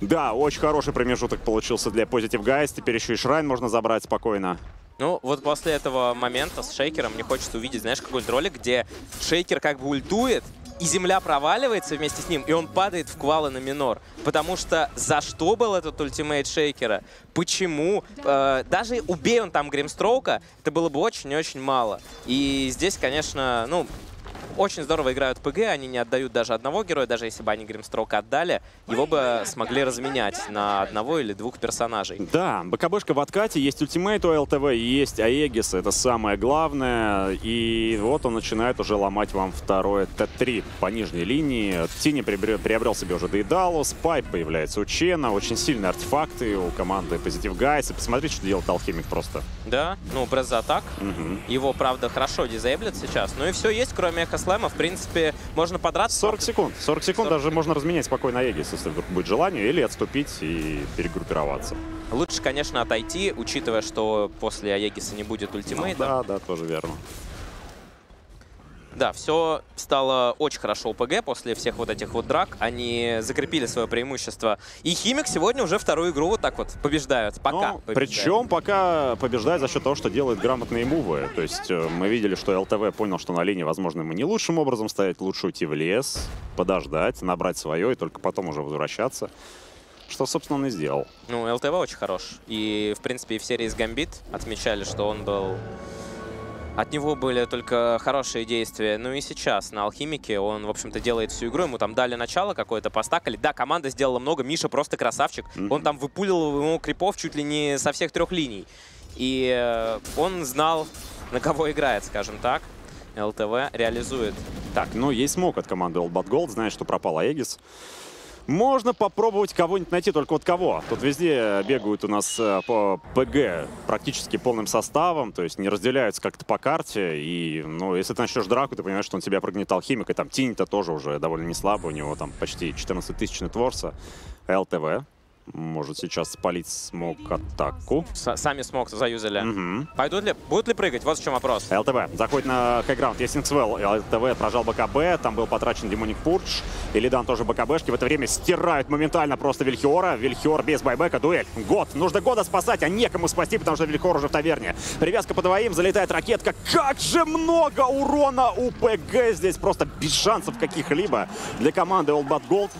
Да, очень хороший промежуток получился для Positive Guys. Теперь еще и Шрайн можно забрать спокойно. Ну, вот после этого момента с Шейкером мне хочется увидеть, знаешь, какой-нибудь ролик, где Шейкер как бы ультует, и земля проваливается вместе с ним, и он падает в квалы на минор. Потому что за что был этот ультимейт Шейкера? Почему? Э, даже убей он там Гримстроука, это было бы очень-очень мало. И здесь, конечно, ну, очень здорово играют ПГ, они не отдают даже одного героя, даже если бы они Гримстроука отдали, его бы смогли разменять на одного или двух персонажей. Да, БКБшка в откате, есть ультимейт у ЛТВ, есть Аегис, это самое главное. И вот он начинает уже ломать вам второе Т3 по нижней линии. Тини приобрел, приобрел себе уже Дейдалу, Спайп появляется у Чена, очень сильные артефакты у команды Positive Guys. И посмотрите, что делает Алхимик просто. Да, ну, за атак. Мгм. Его, правда, хорошо дизейблят сейчас. Ну и все есть, кроме Эхо Слэма. В принципе, можно подраться. 40 секунд. 40 секунд 40. даже можно разменять спокойно Аегис, если вдруг будет желание, или отступить и перегруппироваться. Лучше, конечно, отойти, учитывая, что после Аегиса не будет ультимейта. Да, да, тоже верно. Да, все стало очень хорошо у ПГ после всех вот этих вот драк. Они закрепили свое преимущество. И Химик сегодня уже вторую игру вот так вот побеждают. Пока. Ну, побеждают. причем пока побеждает за счет того, что делает грамотные мувы. То есть э, мы видели, что ЛТВ понял, что на линии, возможно, ему не лучшим образом стоять. Лучше уйти в лес, подождать, набрать свое и только потом уже возвращаться. Что, собственно, он и сделал. Ну, ЛТВ очень хорош. И, в принципе, и в серии с Гамбит отмечали, что он был... От него были только хорошие действия. Ну и сейчас на Алхимике он, в общем-то, делает всю игру. Ему там дали начало какое-то, постакали. Да, команда сделала много. Миша просто красавчик. Мгм. Он там выпулил ему крипов чуть ли не со всех трех линий. И э, он знал, на кого играет, скажем так. ЛТВ реализует. Так, ну, есть смог от команды All But Gold, знает, что пропал Аегис. Можно попробовать кого-нибудь найти, только вот кого. Тут везде бегают у нас э, по ПГ практически полным составом, то есть не разделяются как-то по карте. И, ну, если ты начнешь драку, ты понимаешь, что он тебя прогнетал химик, и там Тинь-то тоже уже довольно не слабо, у него там почти 14 тысяч нетворса. ЛТВ может сейчас спалить smoke атаку. С- сами smoke заюзали. Мгм. Пойдут ли? Будут ли прыгать? Вот в чем вопрос. ЛТВ заходит на highground. Есть Ink Swell. ЛТВ прожал БКБ. Там был потрачен Demonic Purge. Илидан тоже БКБшки. В это время стирают моментально просто Вильхиора. Вильхиор без buyback а. Дуэль. Год. Нужно года спасать, а некому спасти, потому что Вильхиор уже в таверне. Привязка по двоим. Залетает ракетка. Как же много урона у ПГ здесь. Просто без шансов каких-либо для команды All But Gold.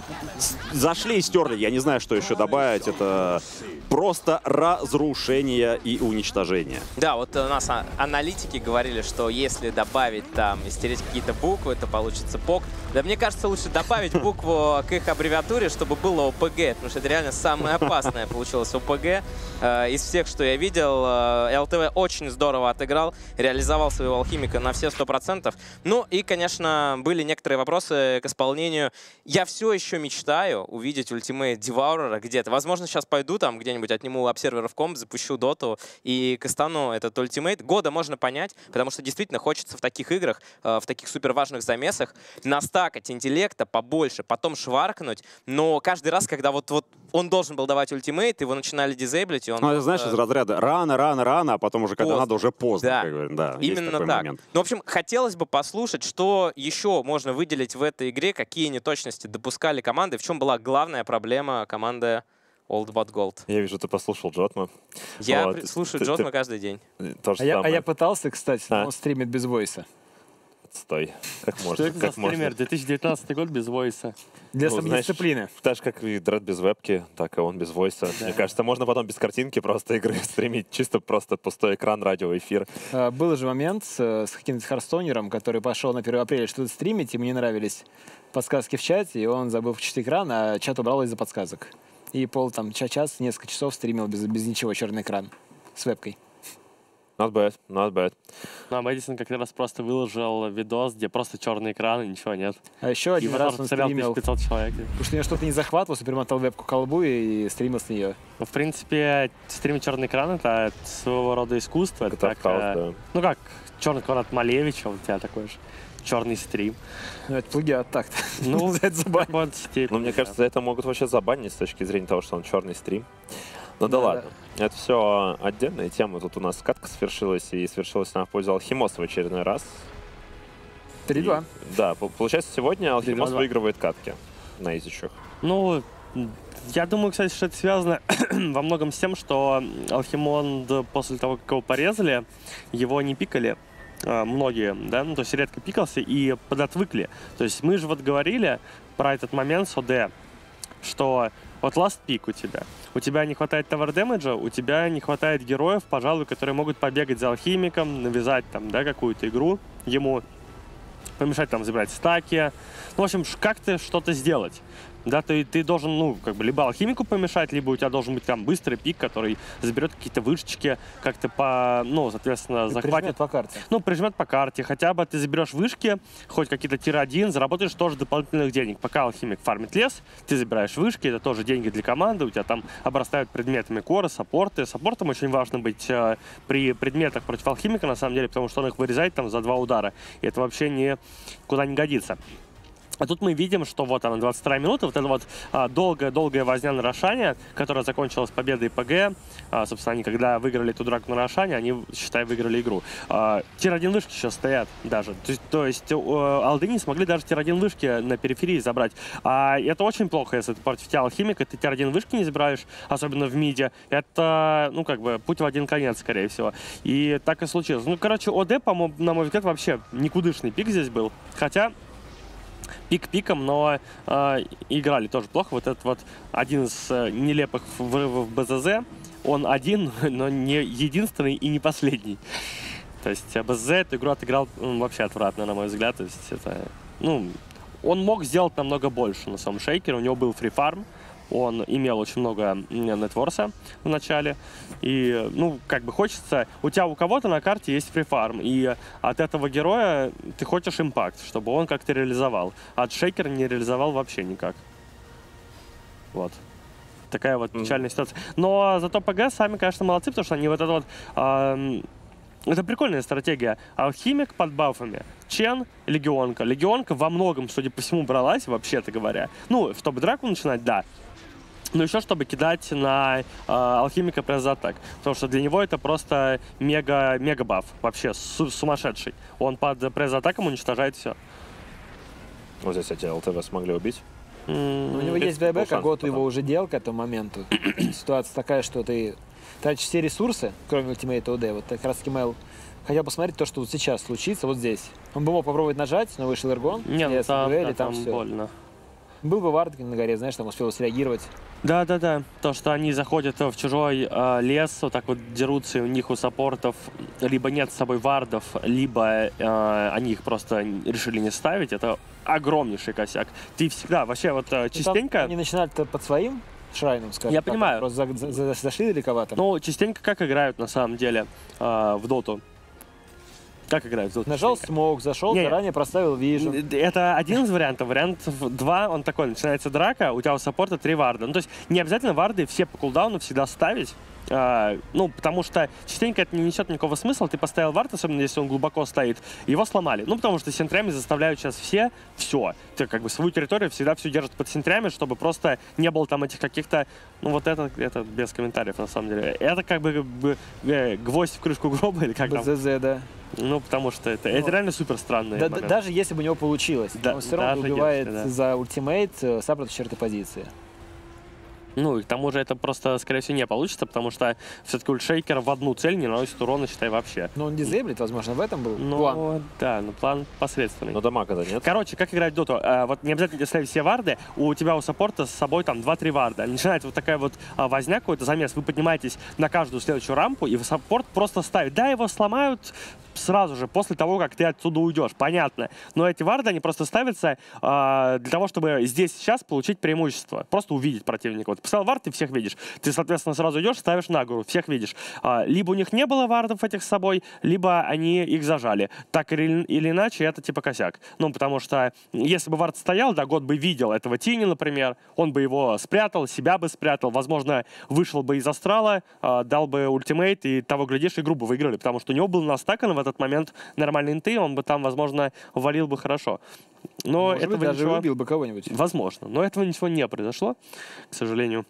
Зашли и стерли. Я не знаю, что еще добавить. Это просто разрушение и уничтожение. Да, вот у нас а- аналитики говорили, что если добавить там и стереть какие-то буквы, то получится ПОК. Да мне кажется, лучше добавить (laughs) букву к их аббревиатуре, чтобы было ОПГ, потому что это реально самое опасное получилось ОПГ. Э, Из всех, что я видел, э, ЛТВ очень здорово отыграл, реализовал своего алхимика на все 100%. Ну и, конечно, были некоторые вопросы к исполнению. Я все еще мечтаю увидеть ультимейт Деваурера где-то. Возможно, сейчас пойду там где-нибудь отниму обсерверов комп, запущу доту и кастану этот ультимейт. Года можно понять, потому что действительно хочется в таких играх, э, в таких супер важных замесах настакать интеллекта побольше, потом шваркнуть. Но каждый раз, когда вот, вот он должен был давать ультимейт, его начинали дизейблить, и он... Ну, это, знаешь, из просто- разряда рано, рано, рано, а потом уже, когда Поздно. надо, уже поздно. Да. как да Именно так. момент. Ну, в общем, хотелось бы послушать, что еще можно выделить в этой игре, какие неточности допускали команды, в чем была главная проблема команды Old But Gold. Я вижу, ты послушал Джотма. Я Вот, слушаю ты- Джотма ты- каждый день. То же А я, а самое. я пытался, кстати, но А. он стримит без войса. отстой. Как Что можно? это за Как можно? стример? 2019 год без войса. Для Ну, самодисциплины. Так же, как и Дред без вебки, так и он без войса. Да. Мне кажется, можно потом без картинки просто игры (laughs) стримить. Чисто просто пустой экран, радиоэфир. А, Был же момент с, с каким-то Харстонером, который пошел на 1 апреля что-то стримить, ему не нравились подсказки в чате, и он забыл включить экран, а чат убрал из-за подсказок. И пол там ча- час, несколько часов стримил без, без ничего, черный экран с вебкой. Not bad, not bad. Ну, а Мэдисон как раз просто выложил видос, где просто черный экран и ничего нет. А еще И один раз мотор он стрелял стримил, 1500 человек. потому что у него что-то не захватывалось, он перемотал вебку колбу и стримил с нее. Ну, в принципе, стрим черный экран это своего рода искусство. Это Это как, хаос, э, да. Ну как, черный квадрат Малевича, у тебя такой же черный стрим. Ну, это плагиат так-то. Ну, (laughs) За это забанят. Вот степень, Ну, мне да. кажется, это могут вообще забанить с точки зрения того, что он черный стрим. Ну да Да, ладно. Это все отдельная тема. Тут у нас катка свершилась, и свершилась она в пользу Алхимоса в очередной раз. 3-2. И- Да, по- получается, сегодня Алхимос 3-2. выигрывает катки на изичах. Ну, я думаю, кстати, что это связано (clears throat) во многом с тем, что Алхимонд после того, как его порезали, его не пикали а, многие, да, ну, то есть редко пикался и подотвыкли. То есть мы же вот говорили про этот момент с ОД, что вот last пик у тебя, у тебя не хватает товар дэмэджа, у тебя не хватает героев, пожалуй, которые могут побегать за алхимиком, навязать там, да, какую-то игру ему, помешать там забирать стаки. Ну, в общем, как-то что-то сделать. Да, ты, ты должен, ну, как бы, либо алхимику помешать, либо у тебя должен быть там быстрый пик, который заберет какие-то вышечки, как-то по, ну, соответственно, захватит Захватит по карте. ну, прижмет по карте. Хотя бы ты заберешь вышки, хоть какие-то тир 1, заработаешь тоже дополнительных денег. Пока алхимик фармит лес, ты забираешь вышки, это тоже деньги для команды, у тебя там обрастают предметами коры, саппорты. Саппортом очень важно быть э, при предметах против алхимика, на самом деле, потому что он их вырезает там за два удара. И это вообще никуда не годится. А тут мы видим, что вот она, 22 минута, вот эта вот а, долгая-долгая возня на Рошане, которая закончилась победой ПГ. А, собственно, они когда выиграли эту драку на Рошане, они, считай, выиграли игру. А, Tier-1 вышки сейчас стоят даже. То есть, то есть э, old ы не смогли даже Tier-1 вышки на периферии забрать. А это очень плохо, если ты против тебя алхимика, ты Tier-1 вышки не забираешь, особенно в миде. Это, ну, как бы, путь в один конец, скорее всего. И так и случилось. Ну, короче, ОД, по-моему, на мой взгляд, вообще никудышный пик здесь был. Хотя пик пиком, но э, играли тоже плохо. Вот этот вот один из э, нелепых врывов БЗЗ, он один, (laughs) но не единственный и не последний. То есть э, БЗЗ эту игру отыграл м, вообще отвратно, на мой взгляд. То есть это, ну, он мог сделать намного больше на самом шейкере. У него был фрифарм, он имел очень много нетворса в начале. И, э, ну, как бы хочется... У тебя у кого-то на карте есть фрифарм, и от этого героя ты хочешь импакт, чтобы он как-то реализовал. А от шейкера не реализовал вообще никак. Вот. Такая вот печальная ситуация. Но зато ПГ сами, конечно, молодцы, потому что они вот это вот... ам, это прикольная стратегия. Алхимик под бафами. Чен, Легионка. Легионка во многом, судя по всему, бралась, вообще-то говоря. Ну, чтобы драку начинать, да. Но еще чтобы кидать на э, алхимика пресс атак. Потому что для него это просто мега, мега баф. Вообще су- сумасшедший. Он под пресс атаком уничтожает все. Вот здесь эти ЛТВ смогли убить. У него есть байбек, а год его уже делал к этому моменту. (clears throat) Ситуация такая, что ты тратишь все ресурсы, кроме ультимейта ОД. Вот как раз таки Мэл хотел посмотреть то, что вот сейчас случится, вот здесь. Он бы мог попробовать нажать, но вышел Эргон. Не, ну там, да, там там всё. больно. Был бы Вард на горе, знаешь, там успел среагировать. Да, да, да. То, что они заходят в чужой э, лес, вот так вот дерутся, и у них у саппортов либо нет с собой вардов, либо э, они их просто решили не ставить, это огромнейший косяк. Ты всегда, вообще, вот э, Ну, там частенько, Они начинали-то под своим шрайном, скажем Я так, понимаю. Просто за- за- за- зашли далековато. ну, частенько как играют на самом деле э, в доту? Как играют в доту? Нажал смог, зашел, Не. заранее проставил вижу. Это один из вариантов. Вариант два, он такой, начинается драка, у тебя у саппорта три варда. Ну, то есть не обязательно варды все по кулдауну всегда ставить. А, ну, потому что частенько это не несет никакого смысла. Ты поставил вард, особенно если он глубоко стоит, его сломали. Ну, потому что синтрями заставляют сейчас все все. Ты как бы свою территорию всегда все держат под синтрями, чтобы просто не было там этих каких-то... Ну, вот это, это без комментариев, на самом деле. Это как бы, э, гвоздь в крышку гроба или как там? БЗЗ, да. Ну, потому что это, это Ну, реально супер странный Да-. Даже если бы у него получилось, Да, он все равно убивает если, да. за ультимейт э, в черты позиции. Ну, и к тому же это просто, скорее всего, не получится, потому что все-таки ультшейкер в одну цель не наносит урона, считай, вообще. Но он дизейблит, возможно, в этом был Ну, план. да, ну план посредственный. Но дамага-то нет. Короче, как играть в доту? А, вот не обязательно ставить все варды, у тебя у саппорта с собой там 2-3 варда. Начинается вот такая вот а, возня, какой-то замес. Вы поднимаетесь на каждую следующую рампу, и саппорт просто ставит. Да, его сломают сразу же, после того, как ты отсюда уйдешь, понятно. Но эти варды, они просто ставятся а, для того, чтобы здесь сейчас получить преимущество. Просто увидеть противника. Вот поставил вард, ты всех видишь. Ты, соответственно, сразу идешь, ставишь на гору, всех видишь. А, либо у них не было вардов этих с собой, либо они их зажали. Так или, или иначе, это типа косяк. Ну, потому что если бы вард стоял, да, год бы видел этого Тини, например, он бы его спрятал, себя бы спрятал, возможно, вышел бы из астрала, а, дал бы ультимейт, и того, глядишь, игру бы выиграли, потому что у него был настакан в этот момент нормальный инты, он бы там, возможно, валил бы хорошо. Но Может этого быть, даже ничего... убил бы кого-нибудь. Возможно. Но этого ничего не произошло, к сожалению.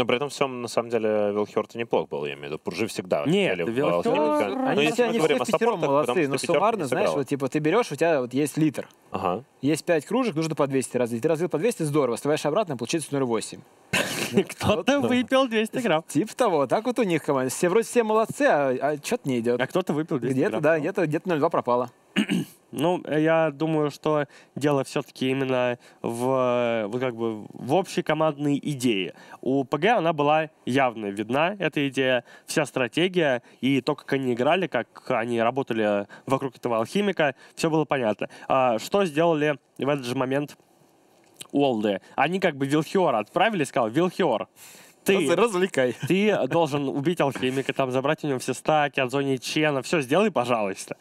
Но при этом всем, на самом деле, Вилхерт неплох был, я имею в виду. Пуржи всегда Нет, хотели в Вилхёрд- Алхимика. Они Но Они, если мы они говорим все о пятером саппортах, молодцы, но суммарно, знаешь, вот типа ты берешь, у тебя вот есть литр, Ага. есть 5 кружек, нужно по 200 разлить. Ты разлил по 200, здорово, вставляешь обратно, получается 0,8. (laughs) Кто-то выпил 200 грамм. Типа того, так вот у них команда. Все вроде все молодцы, а, что-то не идет. А кто-то выпил 200 Где-то, да, где-то где 0,2 пропало. Ну, я думаю, что дело все-таки именно в, вот как бы, в общей командной идее. У ПГ она была явно видна, эта идея, вся стратегия, и то, как они играли, как они работали вокруг этого алхимика, все было понятно. А что сделали в этот же момент Олды? Они как бы Вилхиора отправили, сказал, Вилхиор, ты, Раз- Развлекай. ты должен убить алхимика, там, забрать у него все стаки, от зоны чена, все сделай, пожалуйста.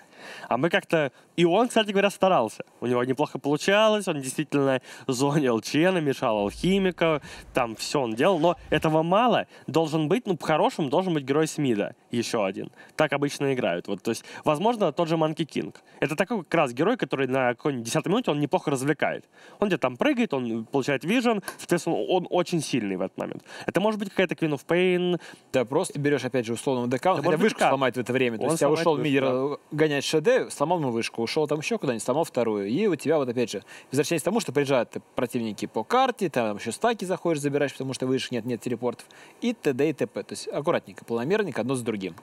А мы как-то... И он, кстати говоря, старался. У него неплохо получалось, он действительно зонил чена, мешал алхимика, там все он делал. Но этого мало. Должен быть, ну, по-хорошему, должен быть герой Смида. Еще один. Так обычно играют. Вот, то есть, возможно, тот же Манки Кинг. Это такой как раз герой, который на какой-нибудь 10 минуте он неплохо развлекает. Он где-то там прыгает, он получает вижен, соответственно, он очень сильный в этот момент. Это может быть какая-то Queen of Pain, Да, просто берешь, опять же, условного ДК, он хотя вышку ДК. сломает в это время. То Он есть я ушел мидер гонять ШД, сломал ему вышку, ушел там еще куда-нибудь, сломал вторую. И у тебя вот опять же, возвращаясь к тому, что приезжают противники по карте, там еще стаки заходишь, забираешь, потому что вышек нет, нет телепортов, и т.д. и т.п. То есть аккуратненько, планомерненько, одно за другим.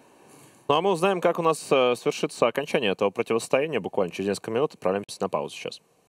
Ну а мы узнаем, как у нас э, свершится окончание этого противостояния буквально через несколько минут. Отправляемся на паузу сейчас.